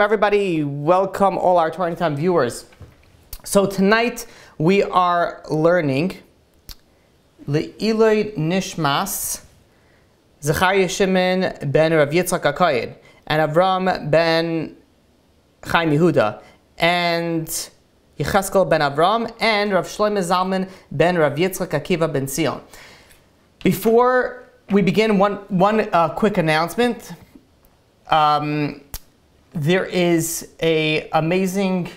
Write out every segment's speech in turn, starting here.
Everybody, welcome all our Torah Time viewers. So tonight we are learning Le'iloi Nishmas Zechariah Shimon ben Rav Yitzchak HaKoyin and Avram ben Chaim Yehuda and Yecheskel ben Avram and Rav Shlomo Zalman ben Rav Yitzchak Akiva ben Zion. Before we begin, one, one uh, quick announcement. Um, there is a amazing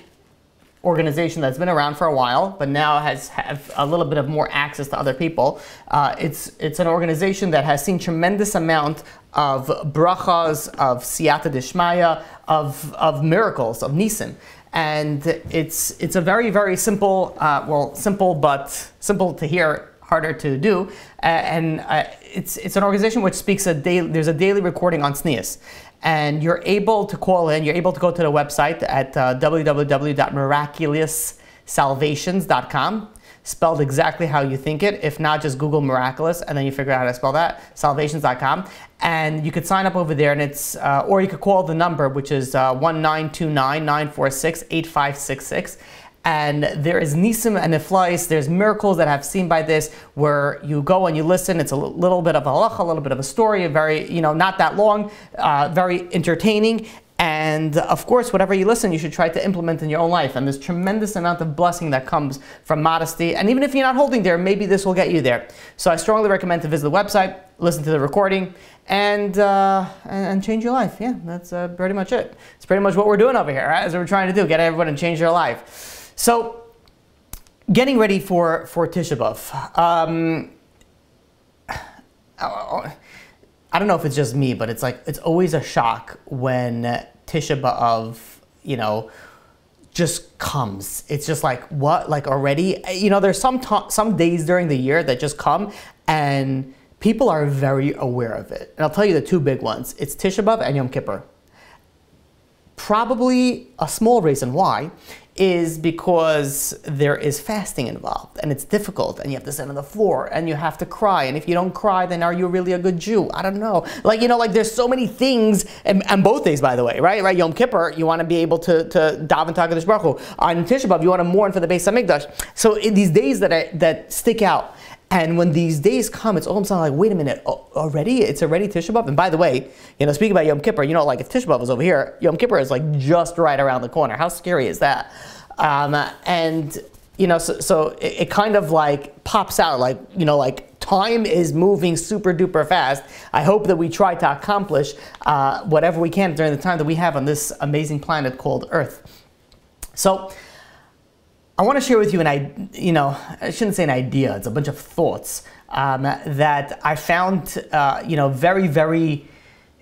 organization that's been around for a while, but now has have a little bit of more access to other people. Uh, it's it's an organization that has seen tremendous amount of brachas, of siyata dishmaya, of of miracles, of nisim. And it's it's a very very simple, uh, well simple but simple to hear, harder to do. Uh, and uh, it's it's an organization which speaks a daily. There's a daily recording on tznius, and you're able to call in. You're able to go to the website at uh, www.miraculoussalvations.com, spelled exactly how you think it. If not, just Google miraculous, and then you figure out how to spell that. Salvations.com, and you could sign up over there, and it's uh, or you could call the number, which is uh, one nine two nine nine four six eight five six six and there is nisim and niflais, there's miracles that I've seen by this, where you go and you listen, it's a little bit of a halacha, a little bit of a story, a very, you know, not that long, uh, very entertaining, and of course, whatever you listen, you should try to implement in your own life. And there's tremendous amount of blessing that comes from modesty. And even if you're not holding there, maybe this will get you there. So I strongly recommend to visit the website, listen to the recording, and uh, and, change your life. Yeah, that's uh, pretty much it. It's pretty much what we're doing over here, right? As we're trying to do, get everyone to change their life. So, getting ready for, for Tisha B'Av. Um, I don't know if it's just me, but it's like, it's always a shock when Tisha B'Av, you know, just comes. It's just like, what, like already? You know, there's some, some days during the year that just come and people are very aware of it. And I'll tell you the two big ones. It's Tisha B'Av and Yom Kippur. Probably a small reason why is because there is fasting involved and it's difficult and you have to sit on the floor and you have to cry and if you don't cry then are you really a good Jew? I don't know. Like you know like there's so many things and, and both days by the way, right? Right Yom Kippur you want to be able to to daven Baruch Hu. On Tisha B'av you want to mourn for the Beis Hamikdash. So in these days that I, that stick out and when these days come, it's all of a sudden like, wait a minute, already? It's already Tisha B'Av? And by the way, you know, speaking about Yom Kippur, you know, like if Tisha B'Av was over here, Yom Kippur is like just right around the corner. How scary is that? Um, and, you know, so, so it, it, kind of like pops out like, you know, like time is moving super duper fast. I hope that we try to accomplish uh, whatever we can during the time that we have on this amazing planet called Earth. So, I want to share with you an idea you know I shouldn't say an idea. It's a bunch of thoughts um, that I found uh, you know very very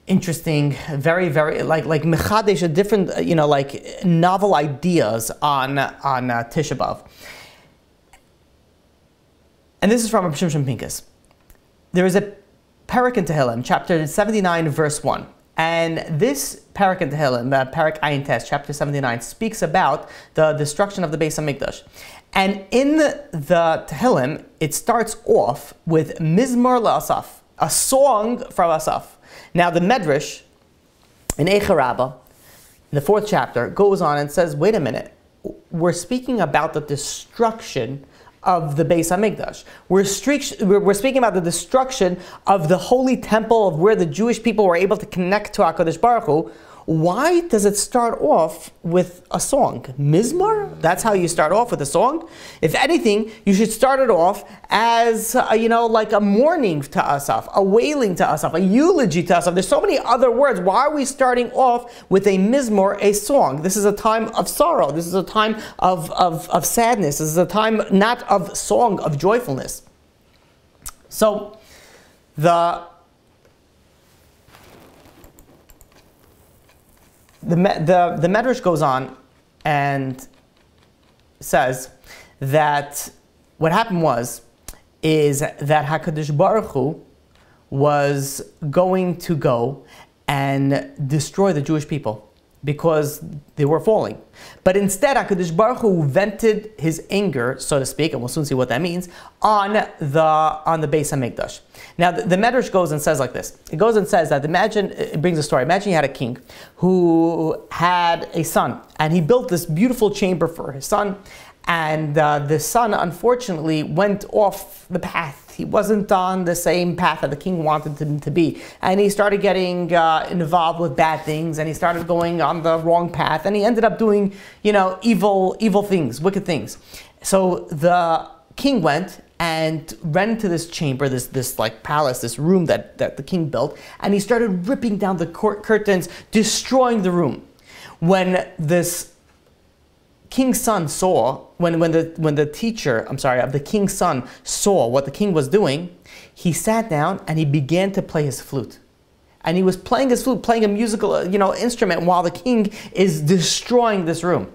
interesting, very very like like mechadesh, different uh, you know like novel ideas on on uh, Tisha B'av. And this is from Shimshon Pincus. There is a parak in Tehillim, chapter 79, verse 1. And this parak Tehillim, uh, parak Ayin Tes, chapter 79, speaks about the destruction of the Beis Hamikdash. And in the, the Tehillim, it starts off with Mizmor LaAsaf, a song from Asaf. Now the Medrash in Eichah Rabbah, in the fourth chapter, goes on and says, wait a minute, we're speaking about the destruction of the Beis Hamikdash. We're, we're, speaking about the destruction of the holy temple of where the Jewish people were able to connect to HaKadosh Baruch Hu, why does it start off with a song? Mizmar? That's how you start off with a song? If anything, you should start it off as, a, uh, you know, like a mourning to Asaf, a wailing to Asaf, a eulogy to Asaf. There's so many other words. Why are we starting off with a Mizmor, a song? This is a time of sorrow. This is a time of, of, of sadness. This is a time not of song, of joyfulness. So, the the, the, the Medrash goes on and says that what happened was, is that HaKadosh Baruch Hu was going to go and destroy the Jewish people. because they were falling. But instead, HaKadosh Baruch Hu vented his anger, so to speak, and we'll soon see what that means, on the on the Beis HaMikdash. Now, the, the Medrash goes and says like this. It goes and says that, imagine, it brings a story. Imagine you had a king who had a son, and he built this beautiful chamber for his son, and uh, the son, unfortunately, went off the path. He wasn't on the same path that the king wanted him to be. And he started getting uh, involved with bad things, and he started going on the wrong path, and he ended up doing, you know, evil, evil things, wicked things. So the king went and ran into this chamber, this, this like palace, this room that, that the king built, and he started ripping down the court curtains, destroying the room. When this king's son saw, when, when, the, when the teacher, I'm sorry, of the king's son saw what the king was doing, he sat down and he began to play his flute. And he was playing his flute, playing a musical uh, you know, instrument while the king is destroying this room.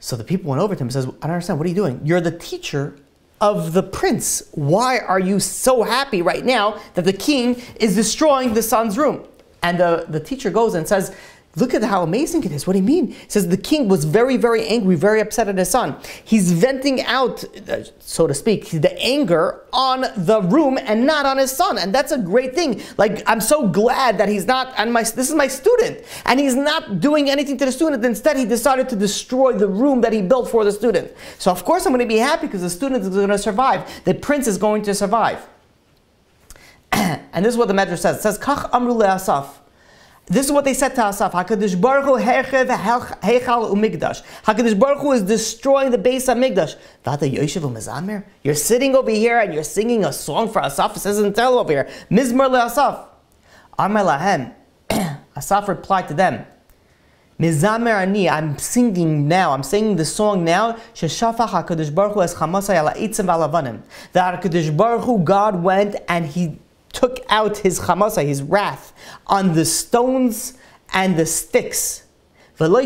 So the people went over to him and says, I don't understand, what are you doing? You're the teacher of the prince. Why are you so happy right now that the king is destroying the son's room? And the, the teacher goes and says, Look at how amazing it is. What do you mean? It says the king was very, very angry, very upset at his son. He's venting out, uh, so to speak, the anger on the room and not on his son. And that's a great thing. Like, I'm so glad that he's not, and my, this is my student, and he's not doing anything to the student. Instead, he decided to destroy the room that he built for the student. So, of course, I'm going to be happy because the student is going to survive. The prince is going to survive. and this is what the Medrash says. It says, Kach Amru Asaf. This is what they said to Asaf. Hakadosh Baruch Hu hechev heichal umigdash. Hakadosh Baruch Hu is destroying the base of Migdash. Vata Yoshev u'mezamer. You're sitting over here and you're singing a song for Asaf. It says in Tel over here. Mizmer le'Asaf. Amar lahem. Asaf replied to them. Mizamer ani. I'm singing now. I'm singing the song now. Sheshafach Hakadosh Baruch Hu es chamasay ala itzim v'alavanim. That Hakadosh Baruch Hu God went and He took out his chamasa, his wrath, on the stones and the sticks. And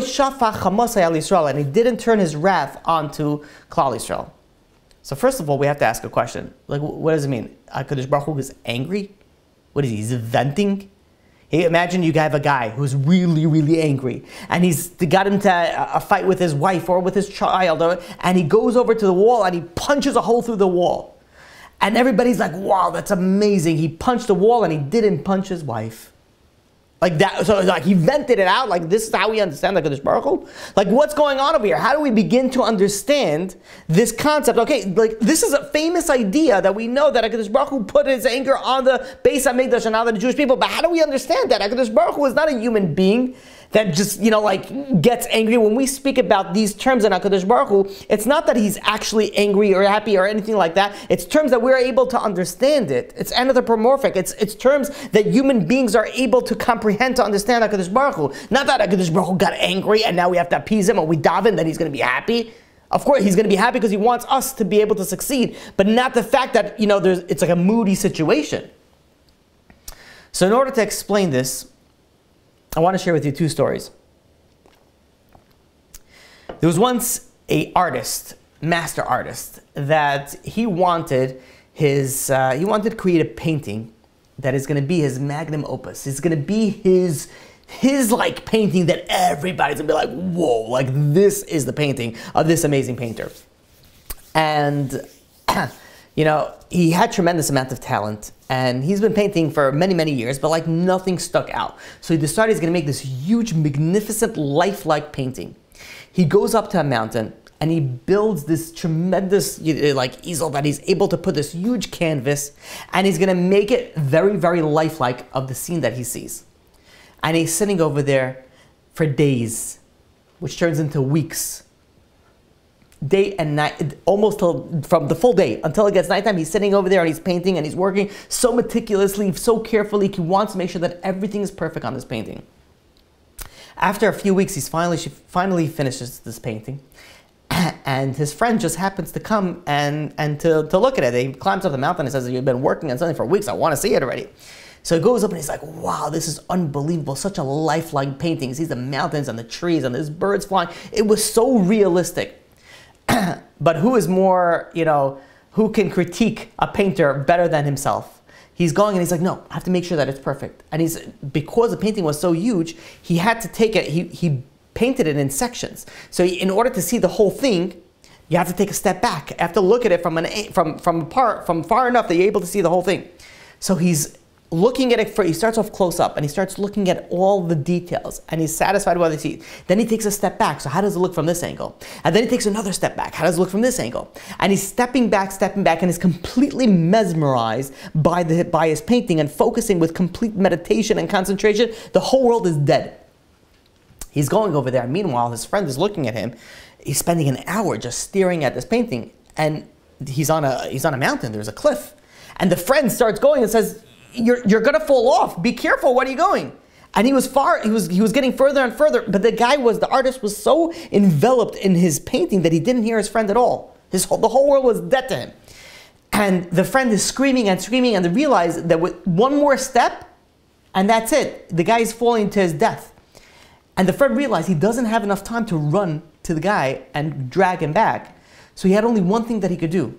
he didn't turn his wrath onto Klal Yisrael. So first of all, we have to ask a question. Like, what does it mean? Uh, HaKadosh Baruch Hu is angry? What is he? He's venting? Hey, imagine you have a guy who's really, really angry, and he's got into a fight with his wife or with his child, and he goes over to the wall and he punches a hole through the wall. And everybody's like, wow, that's amazing. He punched the wall and he didn't punch his wife. Like that, so like he vented it out. Like this is how we understand like this Baruch Like what's going on over here? How do we begin to understand this concept? Okay, like this is a famous idea that we know that Hakadosh Baruch Hu put his anger on the Beis Hamikdash and on the Jewish people. But how do we understand that Hakadosh Baruch Hu is not a human being that just, you know, like gets angry. When we speak about these terms in HaKadosh Baruch Hu, it's not that he's actually angry or happy or anything like that. It's terms that we're able to understand it. It's anthropomorphic. It's, it's terms that human beings are able to comprehend, to understand HaKadosh Baruch Hu. Not that HaKadosh Baruch Hu got angry and now we have to appease him or we daven that he's going to be happy. Of course, he's going to be happy because he wants us to be able to succeed, but not the fact that, you know, there's, it's like a moody situation. So in order to explain this, I want to share with you two stories. There was once a artist, master artist, that he wanted his uh, he wanted to create a painting that is going to be his magnum opus. It's going to be his his like painting that everybody's gonna be like, whoa, like this is the painting of this amazing painter. And you know, he had tremendous amount of talent and he's been painting for many, many years, but like nothing stuck out. So he decided he's gonna make this huge, magnificent, lifelike painting. He goes up to a mountain and he builds this tremendous like easel that he's able to put this huge canvas and he's gonna make it very, very lifelike of the scene that he sees. And he's sitting over there for days, which turns into weeks day and night, almost till, from the full day until it gets nighttime. He's sitting over there and he's painting and he's working so meticulously, so carefully. He wants to make sure that everything is perfect on this painting. After a few weeks, he's finally she finally finishes this painting, and his friend just happens to come and and to, to look at it. He climbs up the mountain and says, "You've been working on something for weeks. I want to see it already." So he goes up and he's like, wow, this is unbelievable. Such a lifelike painting. He sees the mountains and the trees and there's birds flying. It was so realistic. but who is more, you know, who can critique a painter better than himself? He's going and he's like, no, I have to make sure that it's perfect. And he's because the painting was so huge, he had to take it. He he painted it in sections. So in order to see the whole thing, you have to take a step back. You have to look at it from an from from apart from far enough that you're able to see the whole thing. So he's looking at it for, he starts off close up and he starts looking at all the details and he's satisfied with what he sees. Then he takes a step back. So how does it look from this angle? And then he takes another step back. How does it look from this angle? And he's stepping back, stepping back, and is completely mesmerized by the by his painting and focusing with complete meditation and concentration. The whole world is dead. He's going over there. Meanwhile, his friend is looking at him. He's spending an hour just staring at this painting, and he's on a he's on a mountain. There's a cliff, and the friend starts going and says, you're, you're gonna fall off. Be careful. What are you going? And he was far, he was, he was getting further and further, but the guy was, the artist was so enveloped in his painting that he didn't hear his friend at all. His whole, the whole world was dead to him. And the friend is screaming and screaming, and they realize that with one more step, and that's it. The guy is falling to his death. And the friend realized he doesn't have enough time to run to the guy and drag him back. So he had only one thing that he could do.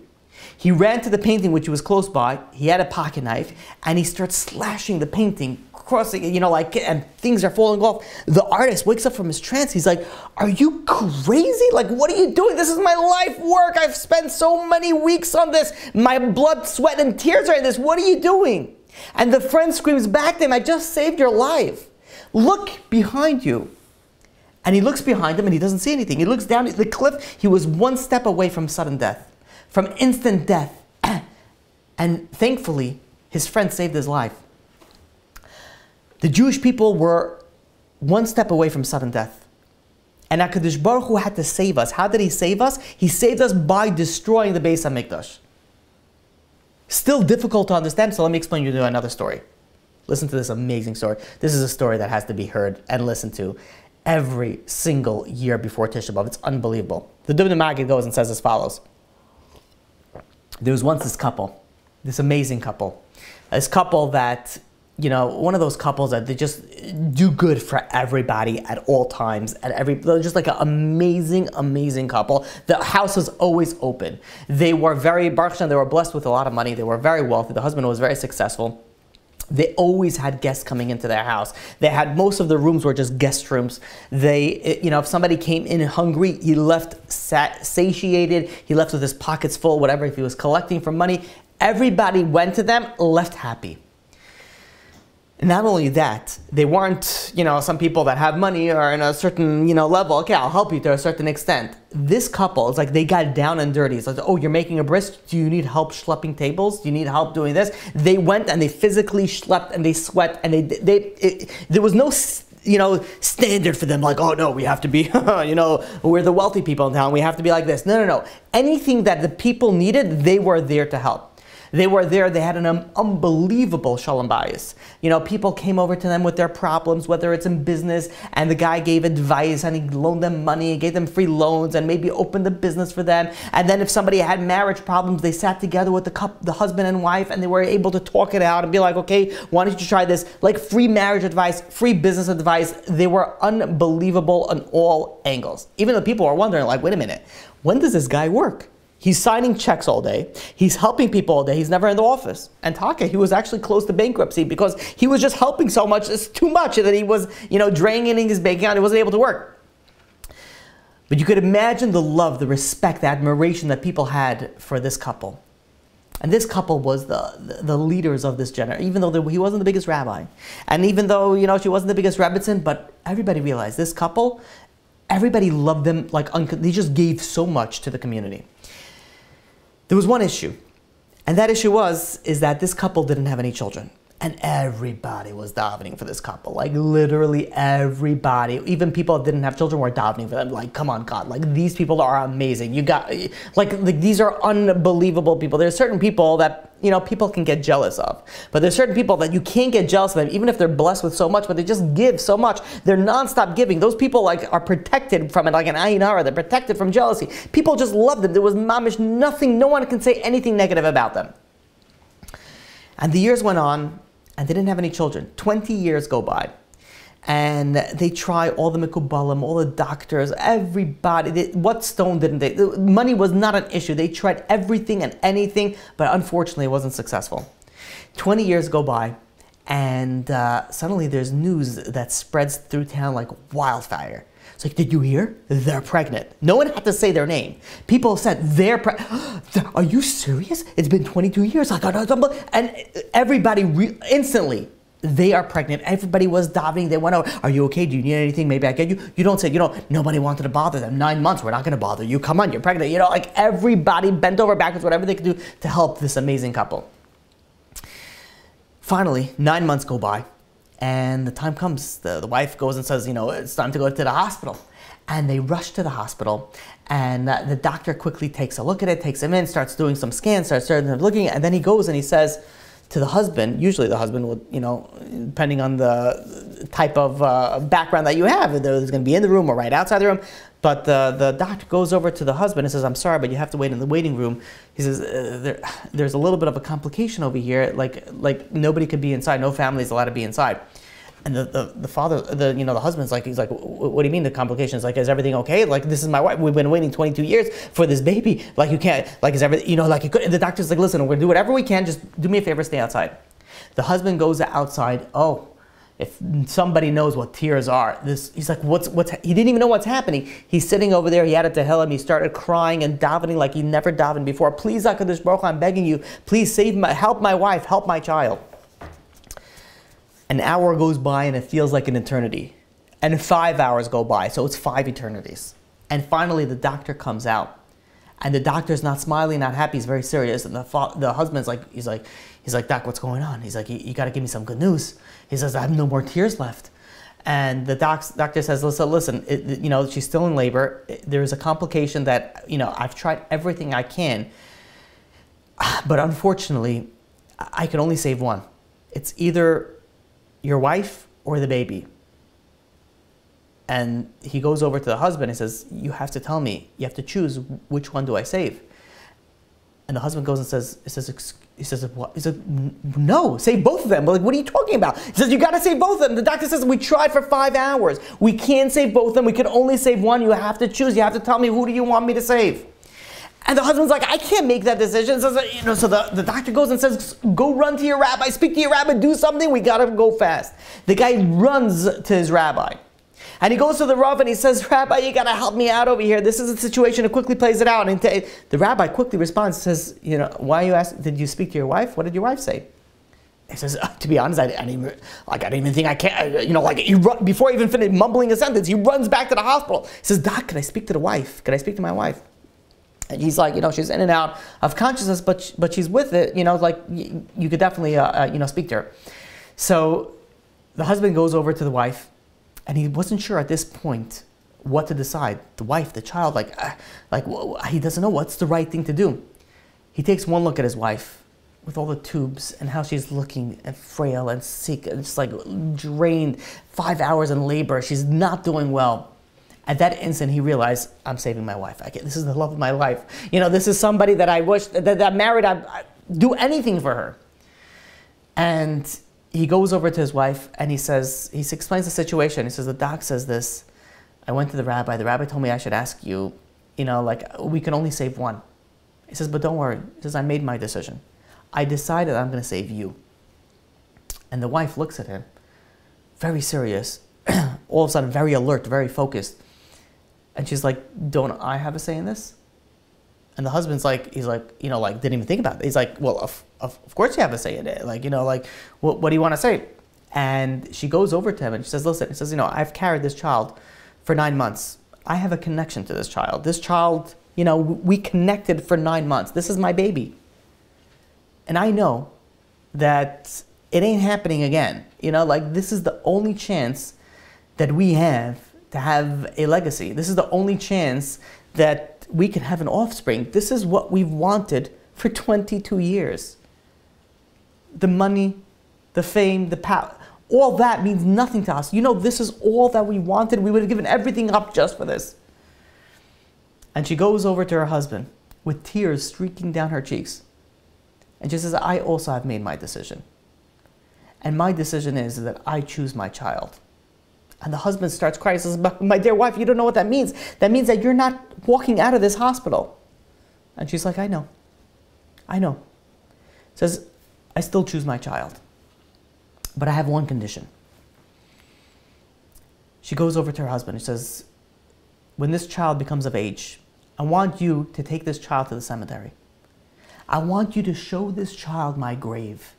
He ran to the painting which was close by. He had a pocket knife and he starts slashing the painting, crossing it, you know, like, and things are falling off. The artist wakes up from his trance. He's like, Are you crazy? Like, what are you doing? This is my life work. I've spent so many weeks on this. My blood, sweat, and tears are in this. What are you doing? And the friend screams back to him, I just saved your life. Look behind you. And he looks behind him and he doesn't see anything. He looks down at the cliff. He was one step away from sudden death from instant death. and thankfully, his friend saved his life. The Jewish people were one step away from sudden death. And HaKadosh Baruch Hu had to save us. How did he save us? He saved us by destroying the Beis HaMikdash. Still difficult to understand, so let me explain you to another story. Listen to this amazing story. This is a story that has to be heard and listened to every single year before Tisha B'Av. It's unbelievable. The Dubno Maggid goes and says as follows. There was once this couple, this amazing couple, this couple that you know, one of those couples that they just do good for everybody at all times. At every, they're just like an amazing, amazing couple. The house was always open. They were very, Baruch Hashem, they were blessed with a lot of money. They were very wealthy. The husband was very successful. They always had guests coming into their house. They had most of the rooms were just guest rooms. They, you know, if somebody came in hungry, he left sat, satiated. He left with his pockets full, whatever. If he was collecting for money, everybody went to them, left happy not only that, they weren't, you know, some people that have money or in a certain, you know, level. Okay, I'll help you to a certain extent. This couple, it's like they got down and dirty. It's like, oh, you're making a brisk. Do you need help schlepping tables? Do you need help doing this? They went and they physically schlepped and they sweat and they, they, it, there was no, you know, standard for them. Like, oh no, we have to be, you know, we're the wealthy people in town. We have to be like this. No, no, no. Anything that the people needed, they were there to help. They were there, they had an um, unbelievable shalom bayis. You know, people came over to them with their problems, whether it's in business, and the guy gave advice and he loaned them money and gave them free loans and maybe opened a business for them. And then if somebody had marriage problems, they sat together with the, the husband and wife and they were able to talk it out and be like, okay, why don't you try this? Like free marriage advice, free business advice. They were unbelievable on all angles. Even the people are wondering, like, wait a minute, when does this guy work? He's signing checks all day. He's helping people all day. He's never in the office. And Taka, he was actually close to bankruptcy because he was just helping so much, it's too much that he was, you know, draining his bank account. He wasn't able to work. But you could imagine the love, the respect, the admiration that people had for this couple. And this couple was the, the, the leaders of this generation, even though he wasn't the biggest rabbi. And even though, you know, she wasn't the biggest rebbetzin, but everybody realized this couple, everybody loved them like, they just gave so much to the community. There was one issue, and that issue was is that this couple didn't have any children. And everybody was davening for this couple. Like literally everybody, even people that didn't have children were davening for them. Like, come on, God! Like these people are amazing. You got like, like these are unbelievable people. There's certain people that you know people can get jealous of, but there's certain people that you can't get jealous of them, even if they're blessed with so much. But they just give so much. They're nonstop giving. Those people like are protected from it, like an ayin hara. They're protected from jealousy. People just love them. There was mamish nothing. No one can say anything negative about them. And the years went on, and they didn't have any children. 20 years go by. And they try all the mikubalim, all the doctors, everybody. They, what stone didn't they? Money was not an issue. They tried everything and anything, but unfortunately, it wasn't successful. 20 years go by, and uh, suddenly there's news that spreads through town like wildfire. It's like, did you hear? They're pregnant. No one had to say their name. People said they're pregnant. Are you serious? It's been 22 years. I Like, and everybody instantly they are pregnant. Everybody was davening. They went out. Are you okay? Do you need anything? Maybe I get you. You don't say, you know, nobody wanted to bother them. Nine months, we're not going to bother you. Come on, you're pregnant. You know, like everybody bent over backwards, whatever they could do to help this amazing couple. Finally, nine months go by, and the time comes. The, the wife goes and says, you know, it's time to go to the hospital. And they rush to the hospital, and uh, the doctor quickly takes a look at it, takes him in, starts doing some scans, starts, starts looking, and then he goes and he says, to the husband, usually the husband would, you know, depending on the type of uh, background that you have, whether he's going to be in the room or right outside the room. But the, the doctor goes over to the husband and says, I'm sorry, but you have to wait in the waiting room. He says, uh, there, there's a little bit of a complication over here. Like, like nobody could be inside. No family is allowed to be inside. And the, the, the father, the you know, the husband's like, he's like, what do you mean the complications? Like, is everything okay? Like, this is my wife. We've been waiting 22 years for this baby. Like, you can't, like, is everything, you know, like, you could, the doctor's like, listen, we're gonna do whatever we can. Just do me a favor, stay outside. The husband goes outside. Oh, if somebody knows what tears are, this he's like, what's what's? He didn't even know what's happening. He's sitting over there. He had it Tehillim. He started crying and davening like he never davened before. Please, Hakadosh Baruch I'm begging you. Please save my, help my wife, help my child. An hour goes by and it feels like an eternity. And five hours go by, so it's five eternities. And finally, the doctor comes out. And the doctor's not smiling, not happy. He's very serious. And the, the husband's like, he's like, he's like, Doc, what's going on? He's like, you, got to give me some good news. He says, I have no more tears left. And the doc, doctor says, listen, listen, it, you know, she's still in labor. There's a complication that, you know, I've tried everything I can. But unfortunately, I can only save one. It's either your wife or the baby. And he goes over to the husband and says, You have to tell me, you have to choose which one do I save. And the husband goes and says, he says, he says, what? He says, no, save both of them. But like, what are you talking about? He says, you got to save both of them. The doctor says, we tried for five hours. We can't save both of them. We can only save one. You have to choose. You have to tell me, who do you want me to save? And the husband's like, I can't make that decision. So, you know, so the, the doctor goes and says, Go run to your rabbi, speak to your rabbi, do something. We got to go fast. The guy runs to his rabbi. And he goes to the Rav and he says, Rabbi, you got to help me out over here. This is a situation. It quickly plays it out. And the rabbi quickly responds, says, You know, why you ask? Did you speak to your wife? What did your wife say? He says, uh, to be honest, I, I, didn't even, like, I didn't even think I can't, uh, you know, like, he run, before he even finished mumbling a sentence, he runs back to the hospital. He says, Doc, can I speak to the wife? Can I speak to my wife? And he's like, you know, she's in and out of consciousness, but but she's with it. You know, like you, could definitely, uh, uh, you know, speak to her. So the husband goes over to the wife, and he wasn't sure at this point what to decide. The wife, the child, like, uh, like he doesn't know what's the right thing to do. He takes one look at his wife with all the tubes and how she's looking and frail and sick and just like drained, five hours in labor. She's not doing well. At that instant, he realized, I'm saving my wife. I get, this is the love of my life. You know, this is somebody that I wish, that, that married, I, I do anything for her. And he goes over to his wife and he says, he explains the situation. He says, the doc says this. I went to the rabbi. The rabbi told me I should ask you, you know, like, we can only save one. He says, but don't worry. He says, I made my decision. I decided I'm going to save you. And the wife looks at him, very serious, all of a sudden very alert, very focused. And she's like, don't I have a say in this? And the husband's like, he's like, you know, like, didn't even think about it. He's like, well, of, of, of course you have a say in it. Like, you know, like, what, what do you want to say? And she goes over to him and she says, listen, he says, you know, I've carried this child for nine months. I have a connection to this child. This child, you know, we connected for nine months. This is my baby. And I know that it ain't happening again. You know, like, this is the only chance that we have to have a legacy. This is the only chance that we can have an offspring. This is what we've wanted for 22 years. The money, the fame, the power, all that means nothing to us. You know, this is all that we wanted. We would have given everything up just for this. And she goes over to her husband with tears streaking down her cheeks. And she says, I also have made my decision. And my decision is that I choose my child. And the husband starts crying. He says, My dear wife, you don't know what that means. That means that you're not walking out of this hospital. And she's like, I know. I know. Says, I still choose my child. But I have one condition. She goes over to her husband and says, When this child becomes of age, I want you to take this child to the cemetery. I want you to show this child my grave.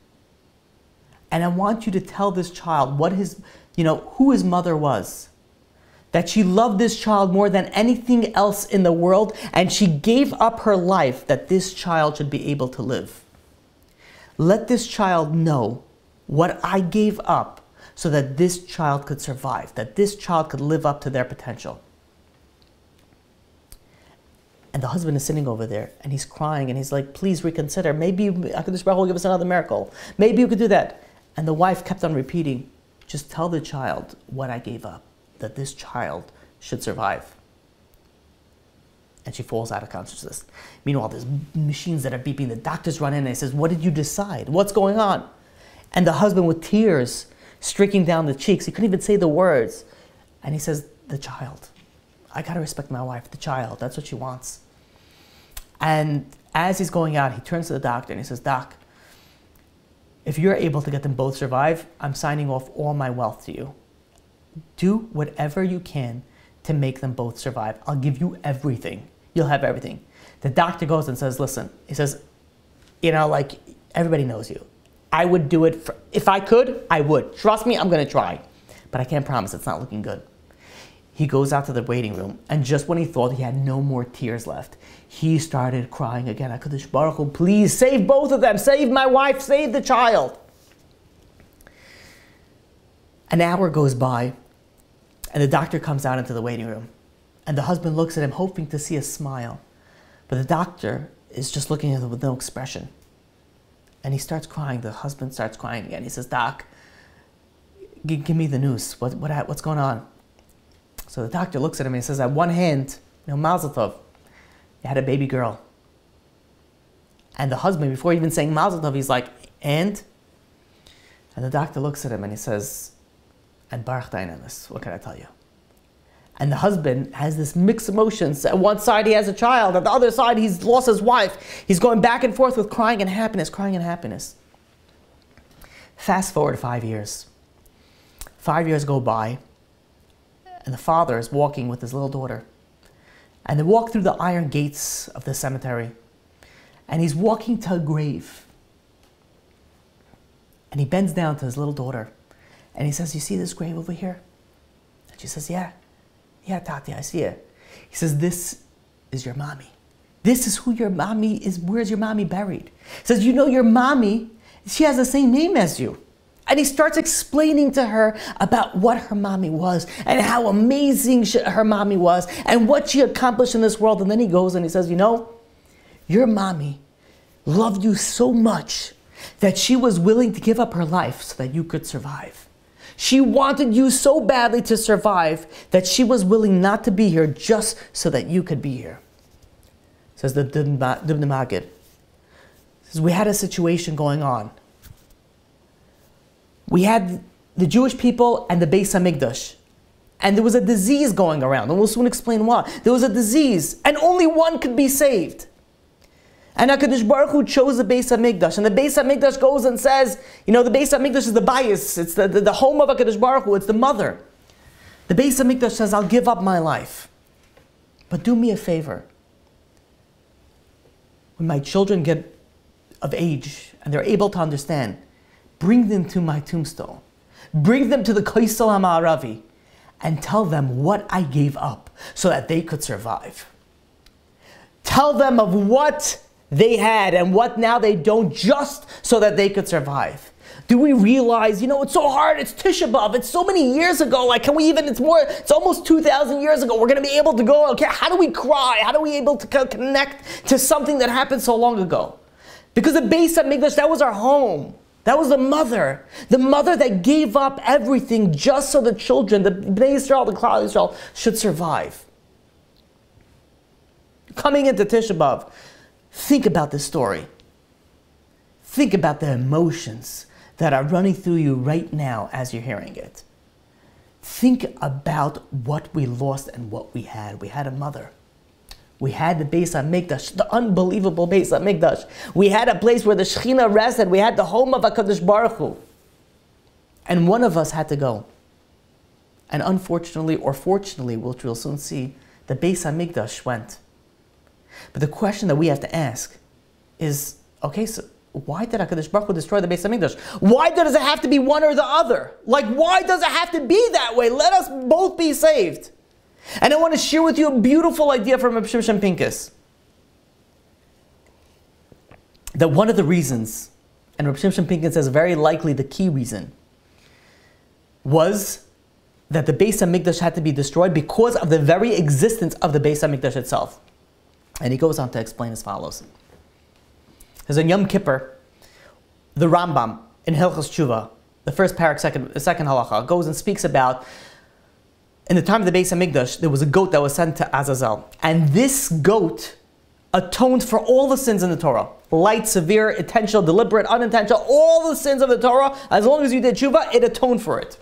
And I want you to tell this child what his, you know, who his mother was. That she loved this child more than anything else in the world, and she gave up her life that this child should be able to live. Let this child know what I gave up so that this child could survive, that this child could live up to their potential. And the husband is sitting over there and he's crying and he's like, please reconsider. Maybe HaKadosh Baruch will give us another miracle. Maybe you could do that. And the wife kept on repeating, just tell the child what I gave up, that this child should survive. And she falls out of consciousness. Meanwhile, there's machines that are beeping. The doctors run in and says, what did you decide? What's going on? And the husband with tears streaking down the cheeks, he couldn't even say the words. And he says, the child. I gotta respect my wife, the child. That's what she wants. And as he's going out, he turns to the doctor and he says, Doc, if you're able to get them both survive, I'm signing off all my wealth to you. Do whatever you can to make them both survive. I'll give you everything. You'll have everything. The doctor goes and says, Listen, he says, you know, like everybody knows you. I would do it for, if I could, I would. Trust me, I'm gonna try. But I can't promise it's not looking good. He goes out to the waiting room, and just when he thought he had no more tears left, he started crying again. HaKadosh Baruch Hu, please save both of them. Save my wife, save the child. An hour goes by, and the doctor comes out into the waiting room. And the husband looks at him, hoping to see a smile. But the doctor is just looking at him with no expression. And he starts crying. The husband starts crying again. He says, Doc, give me the news. What, what, what's going on? So the doctor looks at him and he says, at one hand, you know, Mazel Tov, you had a baby girl. And the husband, before even saying Mazel Tov, he's like, and? And the doctor looks at him and he says, and Baruch Dayan HaEmes, what can I tell you? And the husband has this mixed emotions. At one side, he has a child. At the other side, he's lost his wife. He's going back and forth with crying and happiness, crying and happiness. Fast forward five years. Five years go by and the father is walking with his little daughter. And they walk through the iron gates of the cemetery. And he's walking to a grave. And he bends down to his little daughter. And he says, You see this grave over here? And she says, Yeah. Yeah, Tati, I see it. He says, This is your mommy. This is who your mommy is. Where's your mommy buried? He says, You know, your mommy, she has the same name as you. And he starts explaining to her about what her mommy was and how amazing she, her mommy was and what she accomplished in this world. And then he goes and he says, You know, your mommy loved you so much that she was willing to give up her life so that you could survive. She wanted you so badly to survive that she was willing not to be here just so that you could be here. Says the Dubno Maggid. Says we had a situation going on we had the Jewish people and the Beis Hamikdash. And there was a disease going around, and we'll soon explain why. There was a disease, and only one could be saved. And HaKadosh Baruch Hu chose the Beis Hamikdash. And the Beis Hamikdash goes and says, you know, the Beis Hamikdash is the bayis. It's the, the, the home of HaKadosh Baruch Hu. It's the mother. The Beis Hamikdash says, I'll give up my life. But do me a favor. When my children get of age and they're able to understand, Bring them to my tombstone. Bring them to the Kaisal HaMa'aravi and tell them what I gave up so that they could survive. Tell them of what they had and what now they don't just so that they could survive. Do we realize, you know, it's so hard, it's Tisha B'Av, it's so many years ago, like can we even, it's more, it's almost 2,000 years ago, we're going to be able to go, okay, how do we cry? How do we able to connect to something that happened so long ago? Because the Beis Hamikdash, that was our home. That was the mother. The mother that gave up everything just so the children, the Bnei Israel, the Klal Israel, should survive. Coming into Tisha B'Av, think about this story. Think about the emotions that are running through you right now as you're hearing it. Think about what we lost and what we had. We had a mother. We had the Beis HaMikdash, the unbelievable Beis HaMikdash. We had a place where the Shekhinah rested. We had the home of HaKadosh Baruch Hu. And one of us had to go. And unfortunately, or fortunately, which we'll soon see, the Beis HaMikdash went. But the question that we have to ask is, okay, so why did HaKadosh Baruch Hu destroy the Beis HaMikdash? Why does it have to be one or the other? Like, why does it have to be that way? Let us both be saved. And I want to share with you a beautiful idea from Reb Shimshon Pincus. That one of the reasons, and Reb Shimshon Pincus says very likely the key reason, was that the Beis HaMikdash had to be destroyed because of the very existence of the Beis HaMikdash itself. And he goes on to explain as follows. There's a Yom Kippur, the Rambam in Hilchos Tshuva, the first parak, second, second halacha, goes and speaks about in the time of the Beis Hamikdash, there was a goat that was sent to Azazel, and this goat atoned for all the sins in the Torah. Light, severe, intentional, deliberate, unintentional, all the sins of the Torah, as long as you did tshuva, it atoned for it.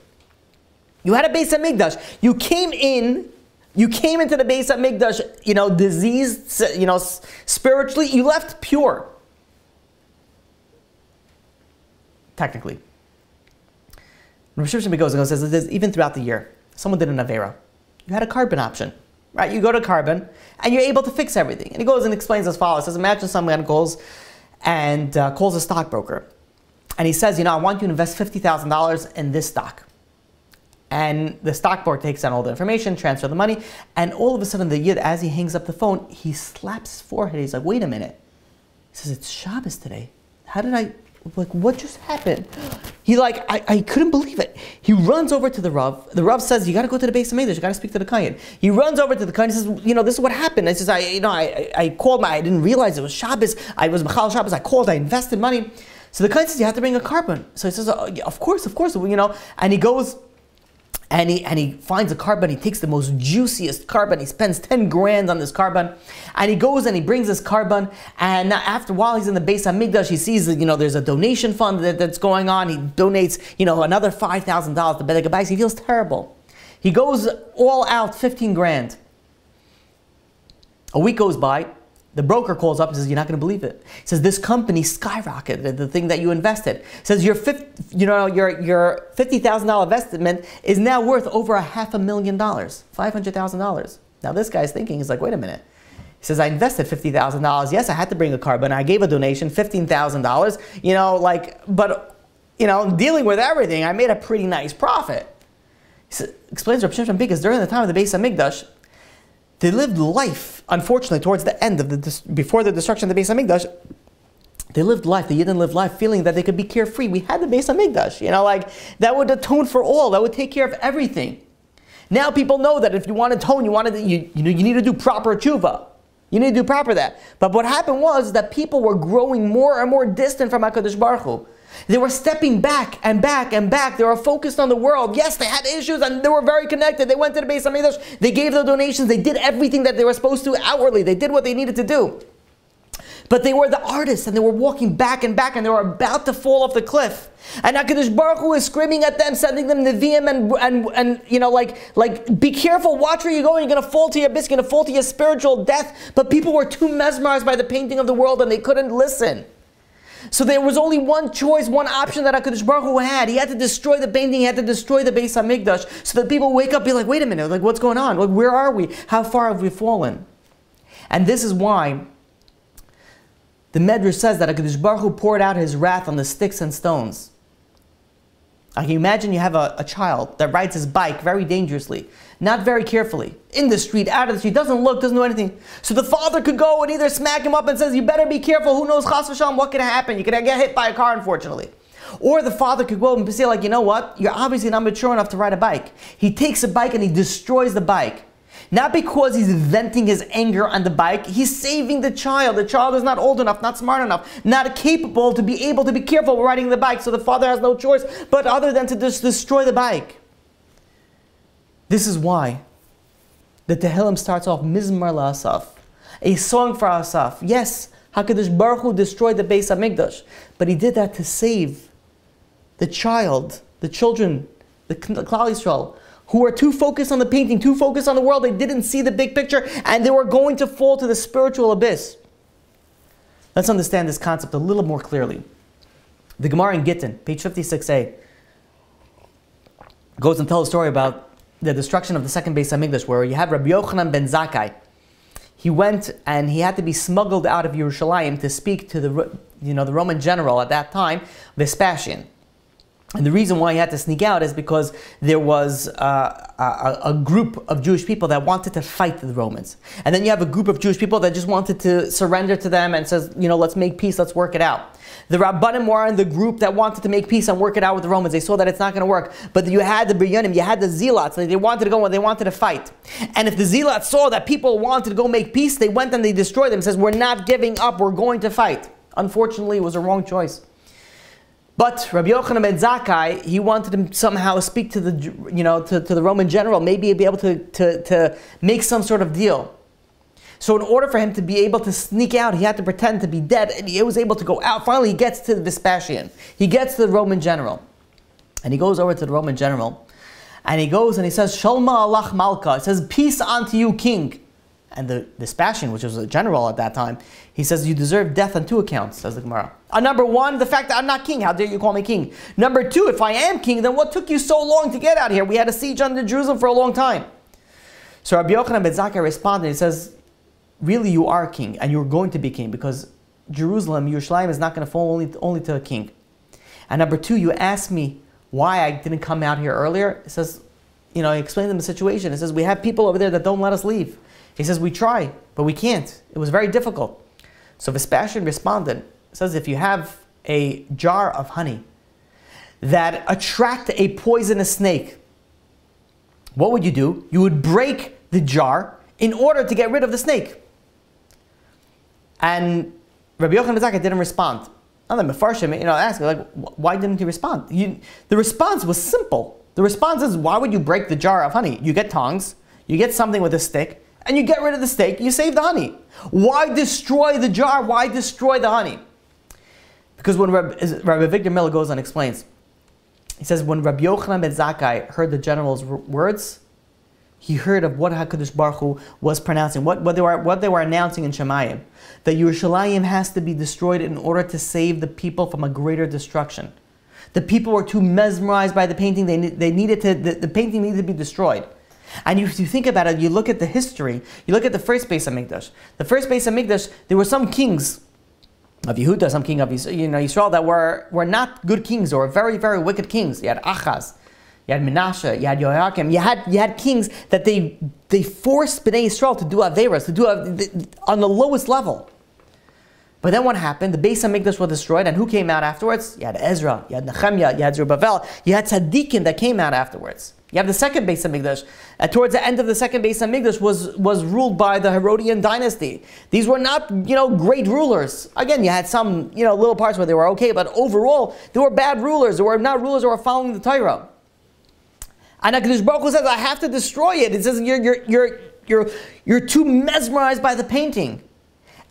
You had a Beis Hamikdash. You came in, you came into the Beis Hamikdash, you know, diseased, you know, spiritually, you left pure. Technically. Rosh Hashanah goes and says, even throughout the year, someone did an Avera. You had a korban option, right? You go to korban and you're able to fix everything. And he goes and explains as follows. He says, imagine someone goes and uh, calls a stockbroker. And he says, you know, I want you to invest $50,000 in this stock. And the stock stockbroker takes down all the information, transfer the money, and all of a sudden, the yid, as he hangs up the phone, he slaps his forehead. He's like, wait a minute. He says, it's Shabbos today. How did I, like, what just happened? He like, I, I couldn't believe it. He runs over to the Rav. The Rav says, you got to go to the Beis HaMikdash. You got to speak to the Kayan. He runs over to the Kayan. He says, you know, this is what happened. I says, I, you know, I, I called my, I didn't realize it was Shabbos. I was Machal Shabbos. I called, I invested money. So the Kayan says, you have to bring a korban. So he says, oh, yeah, of course, of course, you know, and he goes, and he and he finds a korban, He takes the most juiciest korban, He spends ten grand on this korban, and he goes and he brings this korban, And after a while, he's in the Beis Hamikdash. He sees that you know there's a donation fund that, that's going on. He donates you know another five thousand dollars to Bedek HaBayis. He feels terrible. He goes all out, fifteen grand. A week goes by. The broker calls up and says, "You're not going to believe it." He says, "This company skyrocketed. The thing that you invested he says your you know your your fifty thousand dollar investment is now worth over a half a million dollars, five hundred thousand dollars." Now this guy's thinking, he's like, "Wait a minute." He says, "I invested fifty thousand dollars. Yes, I had to bring a car, but I gave a donation, fifteen thousand dollars. You know, like, but you know, dealing with everything, I made a pretty nice profit." He says, explains Rav Shimshon because during the time of the Beis Hamikdash, they lived life, unfortunately, towards the end of the, before the destruction of the Beis Hamikdash, they lived life, the Yidden lived life feeling that they could be carefree. We had the Beis Hamikdash, you know, like that would atone for all, that would take care of everything. Now people know that if you want to atone, you want to, you, you, know, you need to do proper tshuva. You need to do proper that. But what happened was that people were growing more and more distant from HaKadosh Baruch Hu. They were stepping back and back and back. They were focused on the world. Yes, they had issues and they were very connected. They went to the base of Hamikdash. They gave the donations. They did everything that they were supposed to outwardly. They did what they needed to do. But they were the artists and they were walking back and back and they were about to fall off the cliff. And HaKadosh Baruch Hu is screaming at them, sending them Nevi'im and, and, and, you know, like, like, be careful, watch where you're going, you're going to fall to your abyss, you're going to fall to your spiritual death. But people were too mesmerized by the painting of the world and they couldn't listen. So there was only one choice, one option that HaKadosh Baruch Hu had. He had to destroy the painting, he had to destroy the Beis HaMikdash, so that people wake up be like, wait a minute, like what's going on? Like where are we? How far have we fallen? And this is why the Medrash says that HaKadosh Baruch Hu poured out his wrath on the sticks and stones. I can imagine you have a, a child that rides his bike very dangerously, not very carefully, in the street, out of the street, doesn't look, doesn't do anything. So the father could go and either smack him up and says, you better be careful, who knows, chas v'shalom, what can happen? You could get hit by a car, unfortunately. Or the father could go and say like, you know what, you're obviously not mature enough to ride a bike. He takes a bike and he destroys the bike. Not because he's venting his anger on the bike, he's saving the child. The child is not old enough, not smart enough, not capable to be able to be careful riding the bike, so the father has no choice but other than to just destroy the bike. This is why the Tehillim starts off Mizmar LaAsaf, a song for Asaf. Yes, HaKadosh Baruch Hu destroyed the Beis HaMikdash, but he did that to save the child, the children, the Klal Yisrael, who were too focused on the painting, too focused on the world. They didn't see the big picture, and they were going to fall to the spiritual abyss. Let's understand this concept a little more clearly. The Gemara in Gittin, page 56a, goes and tells a story about the destruction of the second Beis Hamikdash, where you have Rabbi Yochanan ben Zakkai. He went and he had to be smuggled out of Yerushalayim to speak to the, you know, the Roman general at that time, Vespasian. And the reason why he had to sneak out is because there was uh, a, a, group of Jewish people that wanted to fight the Romans. And then you have a group of Jewish people that just wanted to surrender to them and says, you know, let's make peace, let's work it out. The Rabbanim were in the group that wanted to make peace and work it out with the Romans. They saw that it's not going to work. But you had the Biryonim, you had the Zealots. They wanted to go and they wanted to fight. And if the Zealots saw that people wanted to go make peace, they went and they destroyed them. It says, we're not giving up, we're going to fight. Unfortunately, it was a wrong choice. But Rabbi Yochanan ben Zakkai, he wanted to somehow speak to the, you know, to, to the Roman general, maybe be able to, to, to make some sort of deal. So in order for him to be able to sneak out, he had to pretend to be dead, and he was able to go out. Finally, he gets to the Vespasian. He gets to the Roman general. And he goes over to the Roman general, and he goes and he says, Shalma Allah Malka. It says, Peace unto you, king. And the Vespasian, which was a general at that time, he says, You deserve death on two accounts, says the Gemara. Uh, number one, the fact that I'm not king. How dare you call me king? Number two, if I am king, then what took you so long to get out here? We had a siege under Jerusalem for a long time. So Rabbi Yochanan ben Zakkai responded, he says, Really, you are king, and you're going to be king because Jerusalem, Yerushalayim, is not going to fall only, only to a king. And number two, you asked me why I didn't come out here earlier. He says, you know, I explained them the situation. He says, we have people over there that don't let us leave. He says, We try, but we can't. It was very difficult. So Vespasian responded, says, If you have a jar of honey that attract a poisonous snake, what would you do? You would break the jar in order to get rid of the snake. And Rabbi Yochanan Zakkai didn't respond. And then Mefarshim, you know, asked, like, why didn't he respond? You, the response was simple. The response is, why would you break the jar of honey? You get tongs, you get something with a stick, and you get rid of the steak, you save the honey. Why destroy the jar? Why destroy the honey? Because when Rabbi, Rabbi Avigdor Miller goes on and explains, he says, when Rabbi Yochanan ben Zakkai heard the general's words, he heard of what HaKadosh Baruch Hu was pronouncing, what, what, they were, what they were announcing in Shemayim, that Yerushalayim has to be destroyed in order to save the people from a greater destruction. The people were too mesmerized by the painting, they, they needed to, the, the painting needed to be destroyed. And if you think about it, you look at the history, you look at the first Beis Hamikdash. The first Beis Hamikdash, there were some kings of Yehuda, some king of you know, Israel that were, were not good kings or very, very wicked kings. You had Achaz, you had Menashe, you had Joachim, you had, you had kings that they, they forced Bnei Israel to do Averas, to do uh, on the lowest level. But then what happened? The Beis Hamikdash was destroyed, and who came out afterwards? You had Ezra, you had Nehemiah, you had Zerubbabel, you had Tzaddikim that came out afterwards. You have the second Beis Hamikdash. Uh, towards the end of the second Beis Hamikdash was, was ruled by the Herodian dynasty. These were not, you know, great rulers. Again, you had some, you know, little parts where they were okay, but overall, they were bad rulers. They were not rulers who were following the Torah. And HaKadosh Baruch Hu says, I have to destroy it. It says, you're, you're, you're, you're, you're too mesmerized by the painting.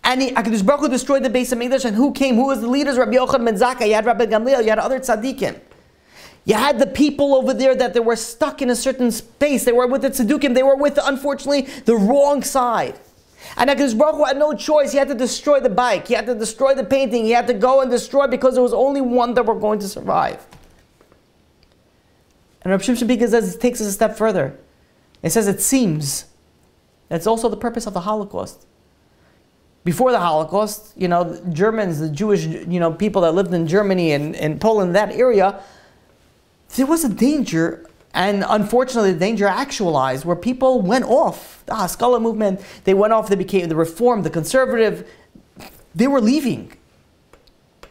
And he, HaKadosh Baruch Hu destroyed the base of Hamikdash, and who came? Who was the leaders? Rabbi Yochanan ben Zakkai, you had Rabbi Gamliel, you had other tzaddikim. You had the people over there that they were stuck in a certain space. They were with the tzaddukim. They were with, unfortunately, the wrong side. And HaKadosh Baruch had no choice. He had to destroy the bike. He had to destroy the painting. He had to go and destroy because there was only one that were going to survive. And Rav Shimshon Pincus says, it takes us a step further. It says it seems that's also the purpose of the Holocaust. Before the Holocaust, you know, Germans, the Jewish, you know, people that lived in Germany and, and Poland, that area, there was a danger, and unfortunately, the danger actualized where people went off. The Haskalah movement, they went off, they became the Reform, the Conservative, they were leaving.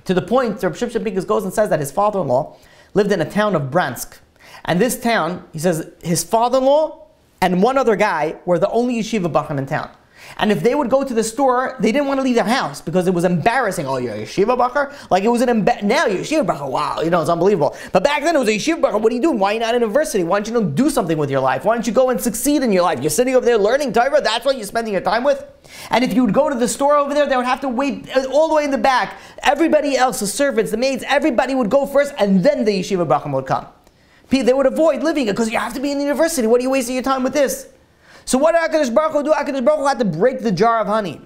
To the point, Reb Shimshon Pincus goes and says that his father in law lived in a town of Bransk. And this town, he says, his father in law and one other guy were the only yeshiva bachim in town. And if they would go to the store, they didn't want to leave their house because it was embarrassing. Oh, you're a yeshiva bacher? Like it was an emba- now you're a yeshiva bacher. Wow, you know it's unbelievable. But back then it was a yeshiva bacher. What are you doing? Why are you not in university? Why don't you do something with your life? Why don't you go and succeed in your life? You're sitting over there learning Torah. That's what you're spending your time with. And if you would go to the store over there, they would have to wait uh, all the way in the back. Everybody else, the servants, the maids, everybody would go first, and then the yeshiva bacher would come. They would avoid living it because you have to be in the university. What are you wasting your time with this? So what did HaKadosh Baruch Hu do? HaKadosh Baruch Hu had to break the jar of honey.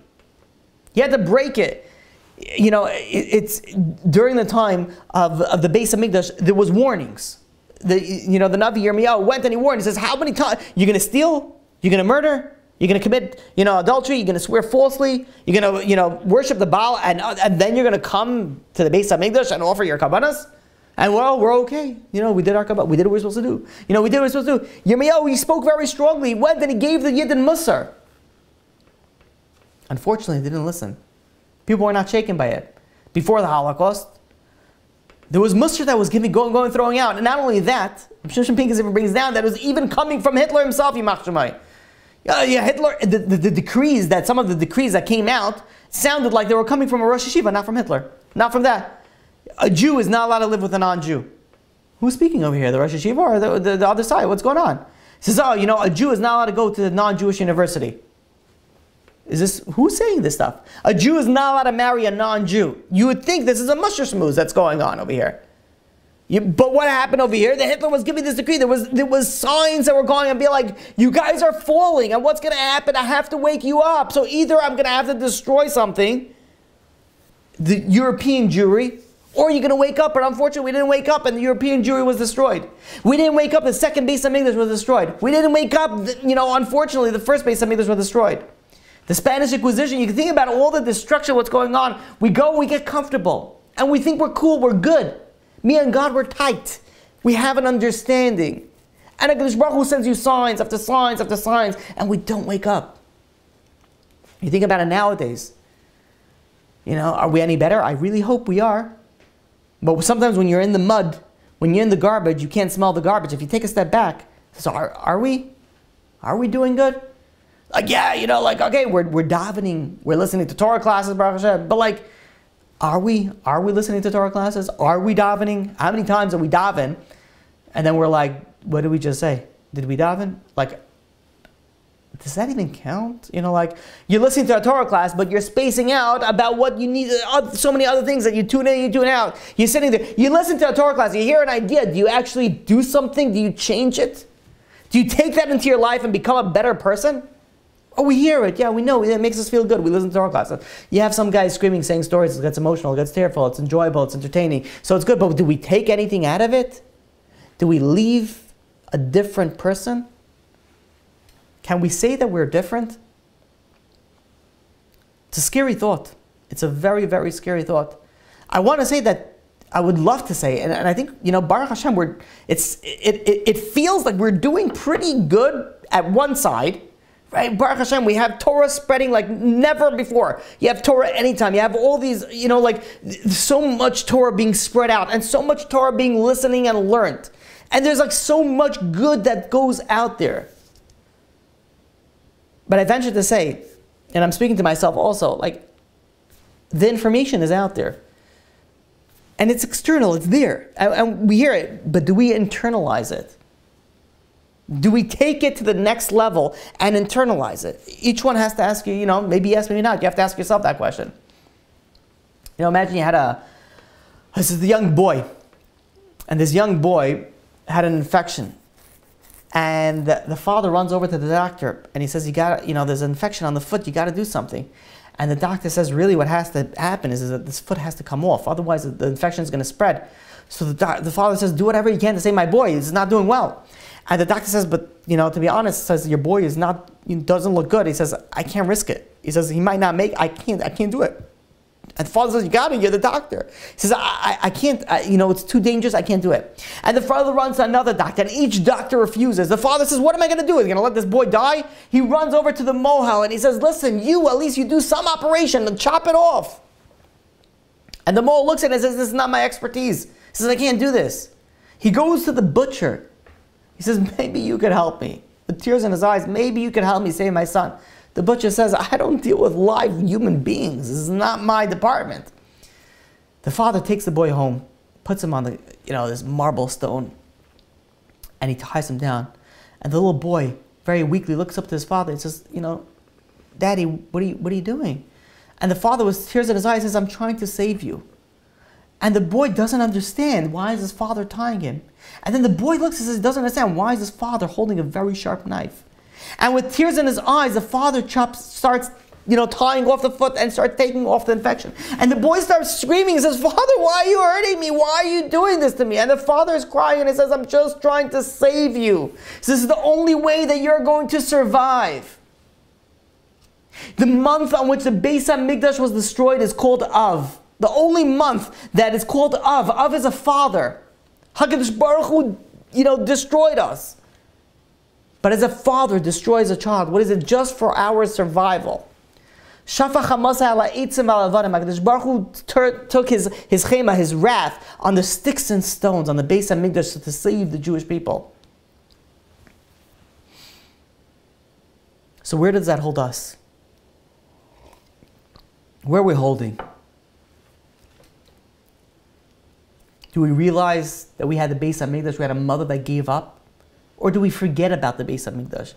He had to break it. You know, it, it's during the time of, of the Beis Hamikdash, there was warnings. The, you know, the Navi Yirmiyahu went and he warned. He says, how many times? You're going to steal? You're going to murder? You're going to commit, you know, adultery. You're going to swear falsely. You're going to, you know, worship the Baal, and, and then you're going to come to the Beis Hamikdash and offer your korbanos. And well, we're okay. You know, we did our kabbalah. We did what we are supposed to do. You know, we did what we are supposed to do. Yirmiyahu, he spoke very strongly. He went and he gave the Yidden Musar. Unfortunately, they didn't listen. People were not shaken by it. Before the Holocaust, there was Musar that was giving, going, going, throwing out. And not only that, Shimshon Pincus even brings down that it was even coming from Hitler himself, Yimach Shemai. Uh, yeah, Hitler, the, the, the, decrees that, some of the decrees that came out sounded like they were coming from a Rosh Yeshiva, not from Hitler. Not from that a Jew is not allowed to live with a non-Jew. Who's speaking over here? The Rosh Yeshiva or the, the, the, other side? What's going on? He says, oh, you know, a Jew is not allowed to go to the non-Jewish university. Is this, who's saying this stuff? A Jew is not allowed to marry a non-Jew. You would think this is a musar shmuz that's going on over here. You, but what happened over here? The Hitler was giving this decree. There was there was signs that were going and be like, you guys are falling, and what's going to happen? I have to wake you up. So either I'm going to have to destroy something, the European Jewry, or you're going to wake up, but unfortunately we didn't wake up and the European Jewry was destroyed. We didn't wake up, the second base of English was destroyed. We didn't wake up, you know, unfortunately the first base of English was destroyed. The Spanish Inquisition, you can think about all the destruction, what's going on. We go, we get comfortable, and we think we're cool, we're good. Me and God, we're tight. We have an understanding. And HaKadosh Baruch Hu sends you signs after signs after signs, and we don't wake up. You think about it nowadays. You know, are we any better? I really hope we are. But sometimes when you're in the mud, when you're in the garbage, you can't smell the garbage. If you take a step back, so are, are we? Are we doing good? Like, yeah, you know, like, okay, we're, we're davening, we're listening to Torah classes, Baruch Hashem, but like, are we? Are we listening to Torah classes? Are we davening? How many times are we daven? And then we're like, what did we just say? Did we daven? Like, does that even count? You know, like you're listening to a Torah class, but you're spacing out about what you need, uh, so many other things that you tune in, you tune out. You're sitting there, you listen to a Torah class, you hear an idea. Do you actually do something? Do you change it? Do you take that into your life and become a better person? Oh, we hear it. Yeah, we know. It makes us feel good. We listen to Torah class. You have some guys screaming, saying stories. It gets emotional. It gets tearful. It's enjoyable. It's entertaining. So it's good. But do we take anything out of it? Do we leave a different person? Can we say that we're different? It's a scary thought. It's a very, very scary thought. I want to say that I would love to say, and, and I think, you know, Baruch Hashem, we're, it's, it, it, it feels like we're doing pretty good at one side, right? Baruch Hashem, we have Torah spreading like never before. You have Torah anytime. You have all these, you know, like so much Torah being spread out and so much Torah being listening and learned. And there's like so much good that goes out there. But I venture to say, and I'm speaking to myself also, like the information is out there. And it's external, it's there. And, and we hear it, but do we internalize it? Do we take it to the next level and internalize it? Each one has to ask you, you know, maybe yes, maybe not. You have to ask yourself that question. You know, imagine you had a, this is the young boy, and this young boy had an infection and the, the, father runs over to the doctor and he says, "You got, you know, there's an infection on the foot. You got to do something." And the doctor says, "Really, what has to happen is, is that this foot has to come off. Otherwise, the, infection is going to spread." So the, the father says, "Do whatever you can to say my boy is not doing well." And the doctor says, "But you know, to be honest, says your boy is not doesn't look good." He says, "I can't risk it." He says, "He might not make. I can't. I can't do it." And the father says, You got it, you're the doctor. He says, I, I, I can't, I, you know, it's too dangerous, I can't do it. And the father runs to another doctor, and each doctor refuses. The father says, What am I going to do? Is going to let this boy die? He runs over to the mohel and he says, Listen, you, at least you do some operation and chop it off. And the mohel looks at it and says, This is not my expertise. He says, I can't do this. He goes to the butcher. He says, Maybe you could help me. With tears in his eyes, maybe you could help me save my son. The butcher says, I don't deal with live human beings. This is not my department. The father takes the boy home, puts him on the, you know, this marble stone, and he ties him down. And the little boy very weakly looks up to his father and says, you know, Daddy, what are you, what are you doing? And the father with tears in his eyes says, I'm trying to save you. And the boy doesn't understand why is his father tying him. And then the boy looks and says, he doesn't understand why is his father holding a very sharp knife. And with tears in his eyes, the father chops, starts you know, tying off the foot and start taking off the infection. And the boy starts screaming He says, Father, why are you hurting me? Why are you doing this to me? And the father is crying and he says, I'm just trying to save you. This is the only way that you're going to survive. The month on which the Beis HaMikdash was destroyed is called Av. The only month that is called Av. Av is a father. HaKadosh Baruch Hu, you know, destroyed us. But as a father destroys a child, what is it? Just for our survival. Shafach Hamasa ala Eitzim al HaKadosh Baruch Hu took his, his chema, his wrath, on the sticks and stones, on the base of HaMikdash to save the Jewish people. So where does that hold us? Where are we holding? Do we realize that we had the base of HaMikdash, we had a mother that gave up? Or do we forget about the Beis HaMikdash?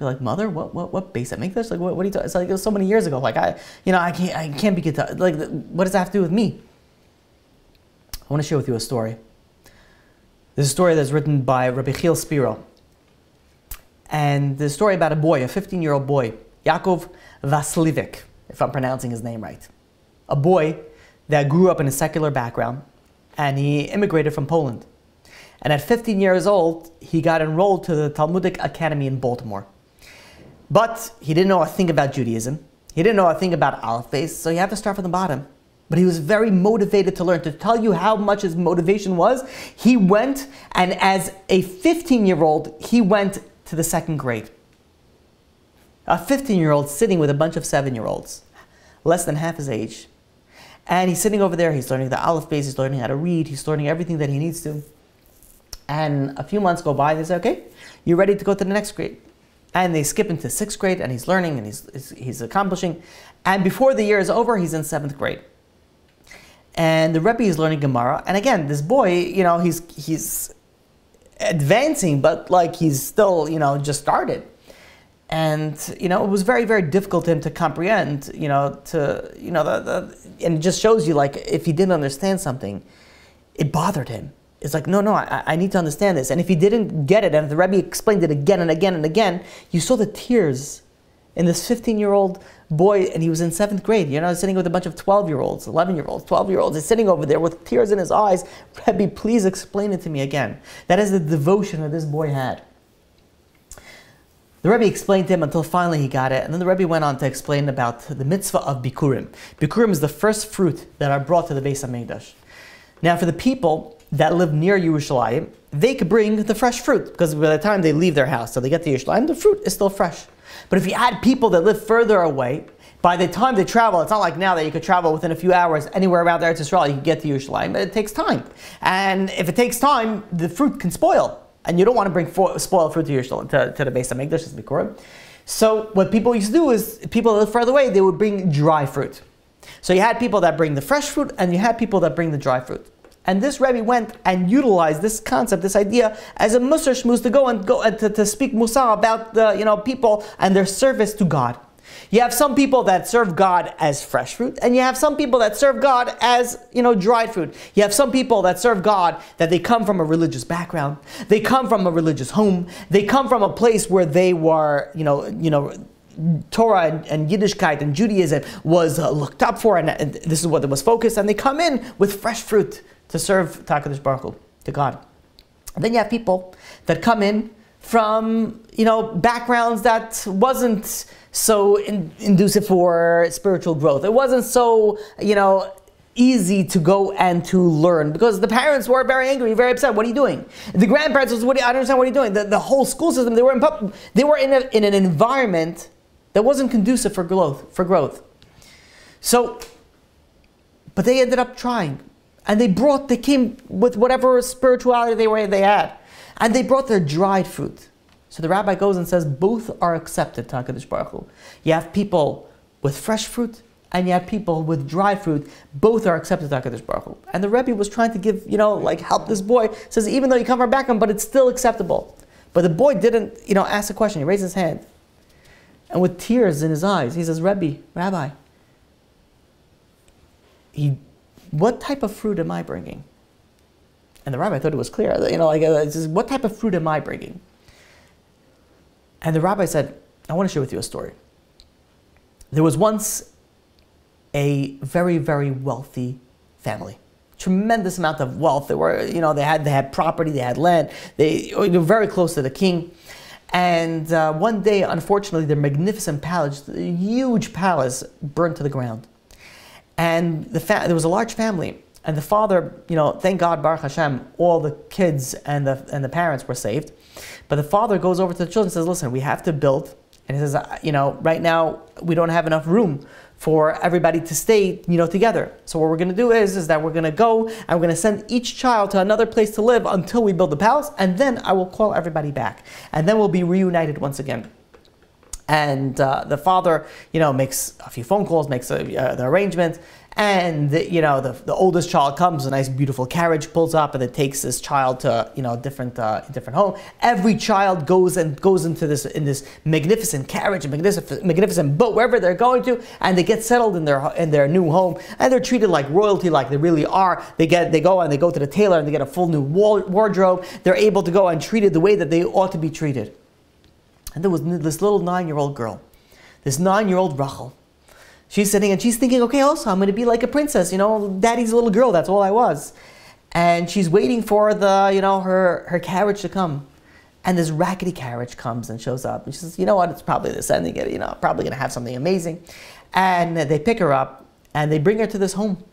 be like, mother, what, what, what Beis HaMikdash? Like, what, what are you talking? It's like it was so many years ago. Like, I, you know, I can't, I can't be like, what does that have to do with me? I want to share with you a story. This is a story that's written by Rabbi Chil Spiro, and the story about a boy, a 15-year-old boy, Yaakov Vaslivik, if I'm pronouncing his name right, a boy that grew up in a secular background, and he immigrated from Poland. And at 15 years old, he got enrolled to the Talmudic Academy in Baltimore. But he didn't know a thing about Judaism. He didn't know a thing about Aleph so he had to start from the bottom. But he was very motivated to learn. To tell you how much his motivation was, he went, and as a 15 year old, he went to the second grade. A 15 year old sitting with a bunch of seven year olds, less than half his age. And he's sitting over there, he's learning the Aleph Beis, he's learning how to read, he's learning everything that he needs to. And a few months go by, they say, okay, you're ready to go to the next grade and they skip into sixth grade and he's learning and he's, he's accomplishing. And before the year is over, he's in seventh grade. And the Rebbe is learning Gemara. And again, this boy, you know, he's, he's advancing, but like he's still, you know, just started. And, you know, it was very, very difficult to him to comprehend, you know, to, you know, the, the, and it just shows you like if he didn't understand something, it bothered him it's like, no, no, I, I, need to understand this. And if he didn't get it, and the Rebbe explained it again and again and again, you saw the tears in this 15 year old boy, and he was in seventh grade, you know, sitting with a bunch of 12 year olds, 11 year olds, 12 year olds. He's sitting over there with tears in his eyes. Rebbe, please explain it to me again. That is the devotion that this boy had. The Rebbe explained to him until finally he got it, and then the Rebbe went on to explain about the mitzvah of Bikurim. Bikurim is the first fruit that are brought to the Beis HaMikdash. Now, for the people that live near Yerushalayim, they could bring the fresh fruit because by the time they leave their house, so they get to Yerushalayim, the fruit is still fresh. But if you add people that live further away, by the time they travel, it's not like now that you could travel within a few hours anywhere around Eretz Israel, you can get to Yerushalayim, but it takes time. And if it takes time, the fruit can spoil. And you don't want to bring spoiled fruit to Yerushalayim, to, to the Beis HaMikdash, as Bikurim. So what people used to do is, people that live further away, they would bring dry fruit. So you had people that bring the fresh fruit, and you had people that bring the dry fruit. And this Rebbe went and utilized this concept, this idea, as a musar shmuz to go and go and to, to speak musar about the you know people and their service to God. You have some people that serve God as fresh fruit, and you have some people that serve God as, you know, dried fruit. You have some people that serve God that they come from a religious background. They come from a religious home. They come from a place where they were, you know, you know, Torah and, Yiddishkeit and Judaism was uh, looked up for, and, and, this is what it was focused. And they come in with fresh fruit to serve HaKadosh Baruch Hu, to God. And then you have people that come in from you know backgrounds that wasn't so in, inducive for spiritual growth. It wasn't so you know easy to go and to learn because the parents were very angry, very upset. What are you doing? The grandparents was, what you, I don't understand what are you doing. The, the whole school system, they were in, they were in, a, in an environment that wasn't conducive for growth, for growth. So, but they ended up trying and they brought, they came with whatever spirituality they were they had, and they brought their dried fruit. So the rabbi goes and says both are accepted to Hakadosh Baruch Hu. You have people with fresh fruit, and you have people with dry fruit. Both are accepted to Hakadosh Baruch Hu. And the Rebbe was trying to give, you know, like help this boy. Says even though you come from background, but it's still acceptable. But the boy didn't, you know, ask a question. He raised his hand, and with tears in his eyes, he says, "Rebbe, Rabbi." He what type of fruit am I bringing? And the rabbi thought it was clear. You know, like, uh, says, what type of fruit am I bringing? And the rabbi said, I want to share with you a story. There was once a very, very wealthy family. Tremendous amount of wealth. They were, you know, they had they had property, they had land. They were very close to the king. And uh, one day, unfortunately, their magnificent palace, the huge palace, burned to the ground. And the there was a large family, and the father, you know, thank God, Baruch Hashem, all the kids and the and the parents were saved. But the father goes over to the children and says, "Listen, we have to build." And he says, uh, "You know, right now we don't have enough room for everybody to stay, you know, together. So what we're going to do is, is that we're going to go and we're going to send each child to another place to live until we build the palace, and then I will call everybody back, and then we'll be reunited once again." And uh, the father, you know, makes a few phone calls, makes a, uh, the arrangement, and you know the, the oldest child comes a nice beautiful carriage pulls up and it takes this child to you know a different uh, different home. Every child goes and goes into this in this magnificent carriage magnificent magnificent boat wherever they're going to and they get settled in their in their new home. And they're treated like royalty like they really are. They get they go and they go to the tailor and they get a full new wardrobe. They're able to go and treated the way that they ought to be treated. And there was this little nine-year-old girl this nine-year-old Rachel She's sitting and she's thinking, okay, also, I'm going to be like a princess, you know, daddy's a little girl, that's all I was. And she's waiting for the, you know, her, her carriage to come. And this rackety carriage comes and shows up. And she says, you know what, it's probably this ending, you know, probably going to have something amazing. And they pick her up and they bring her to this home.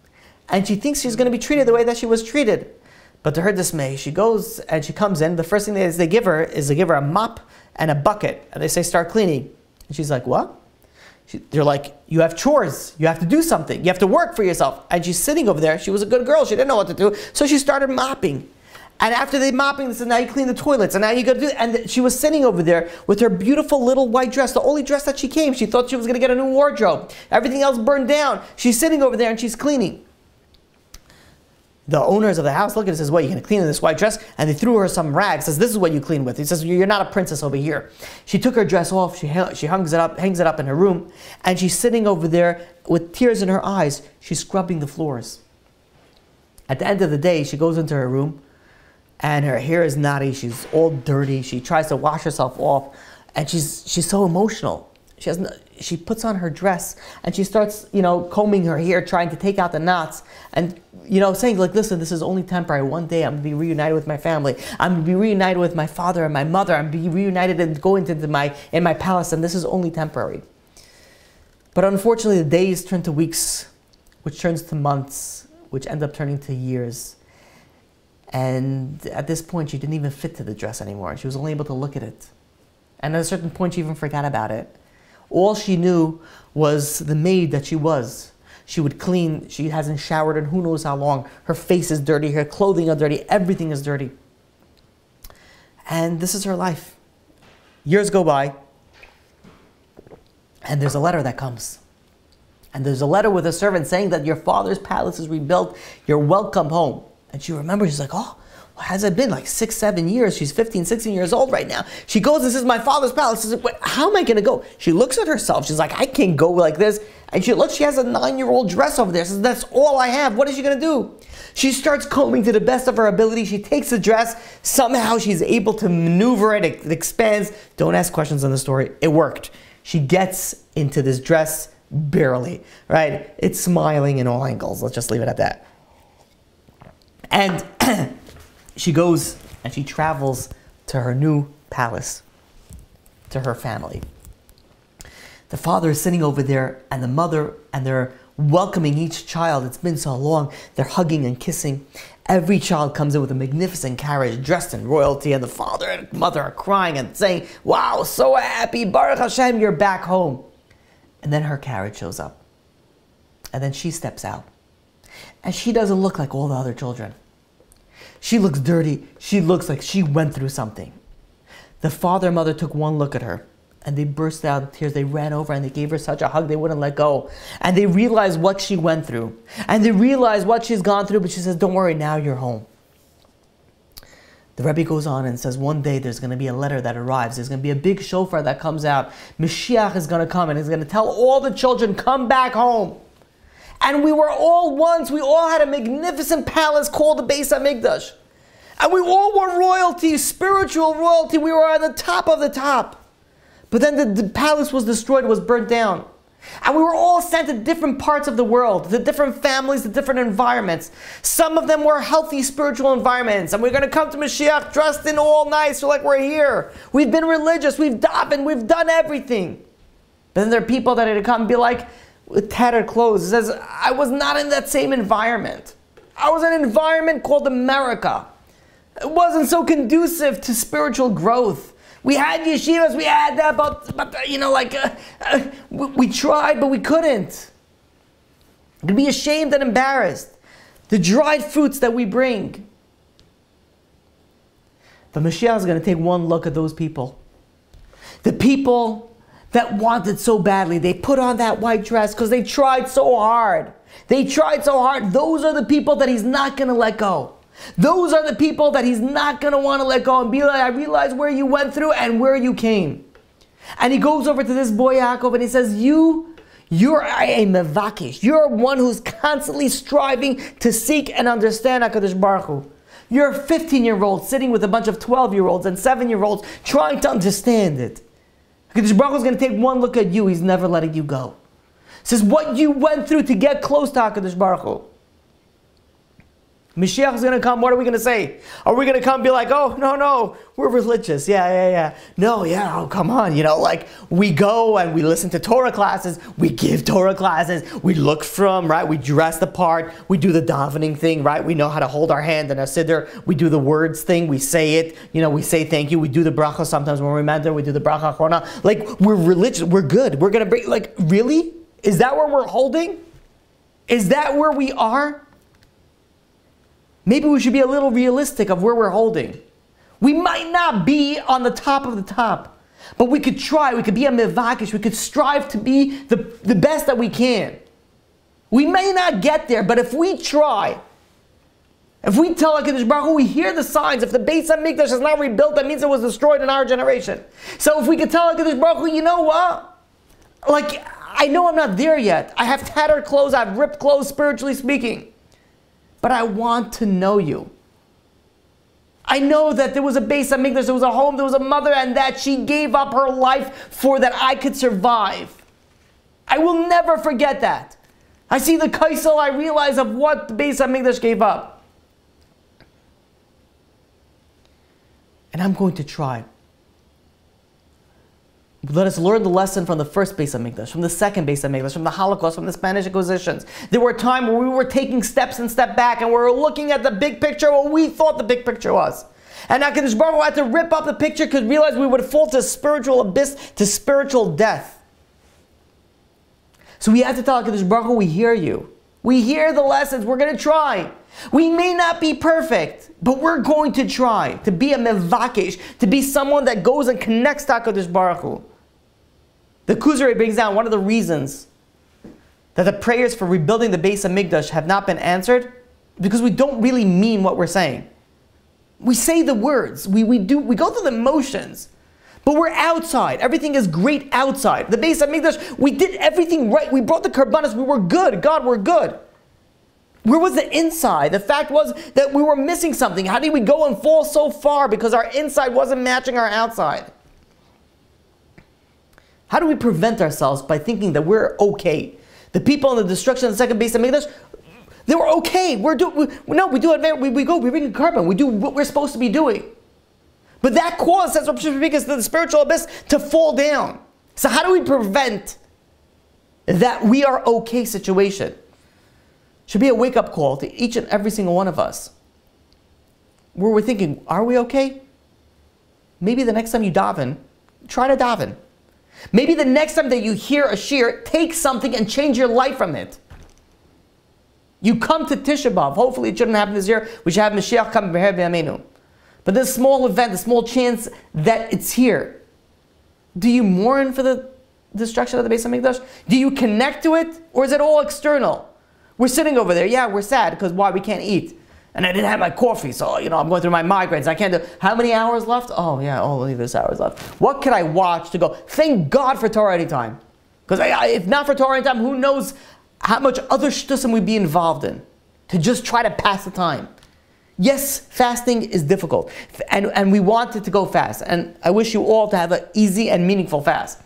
And she thinks she's going to be treated the way that she was treated. But to her dismay, she goes and she comes in. The first thing they give her is they give her a mop and a bucket. And they say, start cleaning. And she's like, what? They're like, you have chores. You have to do something. You have to work for yourself. And she's sitting over there. She was a good girl. She didn't know what to do. So she started mopping. And after they mopping, they said, now you clean the toilets. And now you got to do And she was sitting over there with her beautiful little white dress, the only dress that she came. She thought she was going to get a new wardrobe. Everything else burned down. She's sitting over there and she's cleaning the owners of the house look at it and says, What, you're going to clean in this white dress? And they threw her some rags. Says, This is what you clean with. He says, You're not a princess over here. She took her dress off. She, she hangs, it up, hangs it up in her room. And she's sitting over there with tears in her eyes. She's scrubbing the floors. At the end of the day, she goes into her room and her hair is knotty. She's all dirty. She tries to wash herself off. And she's, she's so emotional. She has no, she puts on her dress and she starts, you know, combing her hair, trying to take out the knots, and you know, saying like, "Listen, this is only temporary. One day I'm gonna be reunited with my family. I'm gonna be reunited with my father and my mother. I'm gonna be reunited and go into my in my palace, and this is only temporary." But unfortunately, the days turn to weeks, which turns to months, which end up turning to years. And at this point, she didn't even fit to the dress anymore. She was only able to look at it. And at a certain point, she even forgot about it. All she knew was the maid that she was. She would clean, she hasn't showered in who knows how long. Her face is dirty, her clothing is dirty, everything is dirty. And this is her life. Years go by, and there's a letter that comes. And there's a letter with a servant saying that your father's palace is rebuilt, you're welcome home. And she remembers, she's like, oh, has it been like six, seven years? She's 15, 16 years old right now. She goes, This is my father's palace. Says, How am I going to go? She looks at herself. She's like, I can't go like this. And she looks, she has a nine year old dress over there. Says, That's all I have. What is she going to do? She starts combing to the best of her ability. She takes the dress. Somehow she's able to maneuver it. It expands. Don't ask questions on the story. It worked. She gets into this dress barely, right? It's smiling in all angles. Let's just leave it at that. And she goes and she travels to her new palace, to her family. The father is sitting over there, and the mother, and they're welcoming each child. It's been so long. They're hugging and kissing. Every child comes in with a magnificent carriage dressed in royalty, and the father and mother are crying and saying, Wow, so happy, Baruch Hashem, you're back home. And then her carriage shows up. And then she steps out. And she doesn't look like all the other children. She looks dirty. She looks like she went through something. The father and mother took one look at her and they burst out in tears. They ran over and they gave her such a hug they wouldn't let go. And they realized what she went through. And they realized what she's gone through, but she says, Don't worry, now you're home. The Rebbe goes on and says, One day there's going to be a letter that arrives. There's going to be a big shofar that comes out. Mashiach is going to come and he's going to tell all the children, Come back home. And we were all once, we all had a magnificent palace called the Beis HaMikdash. And we all were royalty, spiritual royalty. We were on the top of the top. But then the, the palace was destroyed, was burnt down. And we were all sent to different parts of the world, to different families, to different environments. Some of them were healthy spiritual environments. And we're going to come to Mashiach dressed in all nice, so like we're here. We've been religious, we've davened, we've done everything. But then there are people that are to come and be like, with tattered clothes. Says, I was not in that same environment. I was in an environment called America. It wasn't so conducive to spiritual growth. We had yeshivas, we had that, but, but you know, like, uh, uh, we, we, tried, but we couldn't. We'd be ashamed and embarrassed. The dried fruits that we bring. The Mashiach is going to take one look at those people. The people that wanted so badly. They put on that white dress because they tried so hard. They tried so hard. Those are the people that he's not going to let go. Those are the people that he's not going to want to let go and be like, I realize where you went through and where you came. And he goes over to this boy Yaakov and he says, You, you're a mevakesh. You're one who's constantly striving to seek and understand HaKadosh Baruch Hu. You're a 15 year old sitting with a bunch of 12 year olds and 7 year olds trying to understand it. HaKadosh Baruch is going to take one look at you. He's never letting you go. says what you went through to get close to HaKadosh Baruch Hu. Mashiach is going to come. What are we going to say? Are we going to come be like, oh, no, no, we're religious. Yeah, yeah, yeah. No, yeah, oh, come on. You know, like we go and we listen to Torah classes. We give Torah classes. We look from, right? We dress the part. We do the davening thing, right? We know how to hold our hand in a siddur. We do the words thing. We say it. You know, we say thank you. We do the bracha sometimes when we remember. We do the bracha chona. Like we're religious. We're good. We're going to bring, like, really? Is that where we're holding? Is that where we are? Maybe we should be a little realistic of where we're holding. We might not be on the top of the top, but we could try. We could be a mevakesh. We could strive to be the, the best that we can. We may not get there, but if we try, if we tell HaKadosh Baruch Hu, we hear the signs. If the Beis HaMikdash is not rebuilt, that means it was destroyed in our generation. So if we could tell HaKadosh Baruch Hu, you know what? Like, I know I'm not there yet. I have tattered clothes, I have ripped clothes, spiritually speaking but I want to know you. I know that there was a Beis HaMikdash, there was a home, there was a mother, and that she gave up her life for that I could survive. I will never forget that. I see the Kosel, I realize of what the Beis HaMikdash gave up. And I'm going to try. Let us learn the lesson from the first Beis HaMikdash, from the second Beis HaMikdash, from the Holocaust, from the Spanish Inquisitions. There were times where we were taking steps and step back and we were looking at the big picture, what we thought the big picture was. And now Kadosh Baruch Hu had to rip up the picture because we realized we would fall to spiritual abyss, to spiritual death. So we had to tell Kadosh Baruch Hu, we hear you. We hear the lessons. We're going to try. We may not be perfect, but we're going to try to be a mevakish, to be someone that goes and connects to HaKadosh Baruch Hu. The Kuzari brings down one of the reasons that the prayers for rebuilding the base of HaMikdash have not been answered because we don't really mean what we're saying. We say the words, we, we, do, we go through the motions, but we're outside. Everything is great outside. The base of HaMikdash, we did everything right. We brought the korbanos, we were good. God, we're good. Where was the inside? The fact was that we were missing something. How did we go and fall so far because our inside wasn't matching our outside? How do we prevent ourselves by thinking that we're okay? The people in the destruction of the second Beis HaMikdash, they were okay. We're do, we, no, we do it. We, we go. We bring korban. We do what we're supposed to be doing. But that caused, that's because the spiritual abyss to fall down. So how do we prevent that we are okay situation? Should be a wake up call to each and every single one of us. Where we're thinking, are we okay? Maybe the next time you daven, try to daven. Maybe the next time that you hear a shiur, take something and change your life from it. You come to Tisha B'Av. Hopefully it shouldn't happen this year. We should have Mashiach come b'yameinu. But this small event, the small chance that it's here. Do you mourn for the destruction of the Beis HaMikdash? Do you connect to it? Or is it all external? We're sitting over there. Yeah, we're sad because why? We can't eat and I didn't have my coffee, so you know I'm going through my migraines. I can't do. How many hours left? Oh yeah, only this hours left. What could I watch to go? Thank God for Torah anytime, because if not for Torah anytime, who knows how much other shtusim we'd be involved in to just try to pass the time. Yes, fasting is difficult, and, and we want it to go fast. And I wish you all to have an easy and meaningful fast.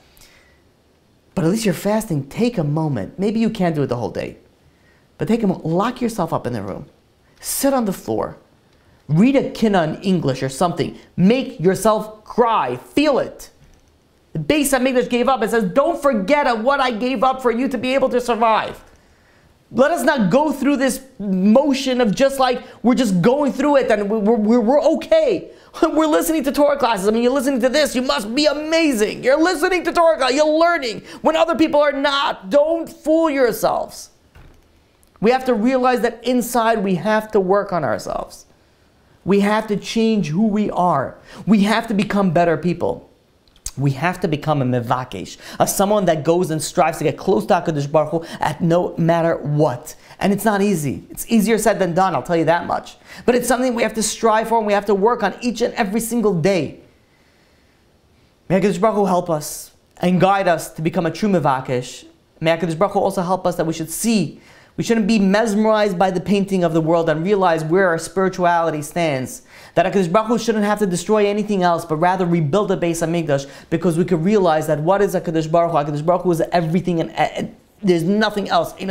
But at least you're fasting. Take a moment. Maybe you can't do it the whole day, but take a moment. Lock yourself up in the room. Sit on the floor. Read a kinna in English or something. Make yourself cry. Feel it. The Beis HaMikdash gave up. It says, don't forget what I gave up for you to be able to survive. Let us not go through this motion of just like we're just going through it and we're, we're, we're okay. We're listening to Torah classes. I mean, you're listening to this, you must be amazing. You're listening to Torah classes, you're learning when other people are not. Don't fool yourselves. We have to realize that inside we have to work on ourselves. We have to change who we are. We have to become better people we have to become a mevakesh, a someone that goes and strives to get close to HaKadosh Baruch Hu at no matter what. And it's not easy. It's easier said than done, I'll tell you that much. But it's something we have to strive for and we have to work on each and every single day. May HaKadosh Baruch Hu help us and guide us to become a true mevakesh. May HaKadosh Baruch Hu also help us that we should see we shouldn't be mesmerized by the painting of the world and realize where our spirituality stands. That HaKadosh Baruch Hu shouldn't have to destroy anything else, but rather rebuild the Beis HaMikdash because we could realize that what is HaKadosh Baruch Hu? HaKadosh Baruch Hu is everything and, and there's nothing else. And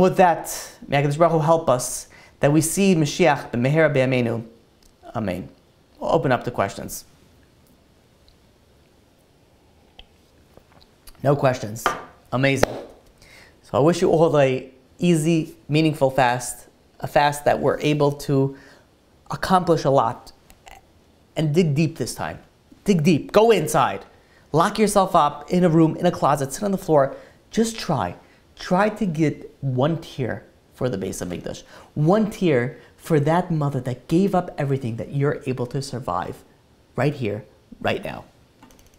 with that, may HaKadosh Baruch Hu help us that we see Mashiach b'mehera b'yameinu. Amen. We'll open up to questions. No questions. Amazing. So I wish you all a easy, meaningful fast, a fast that we're able to accomplish a lot and dig deep this time. Dig deep. Go inside. Lock yourself up in a room, in a closet, sit on the floor. Just try. Try to get one tear for the Beis HaMikdash. One tear for that mother that gave up everything that you're able to survive right here, right now.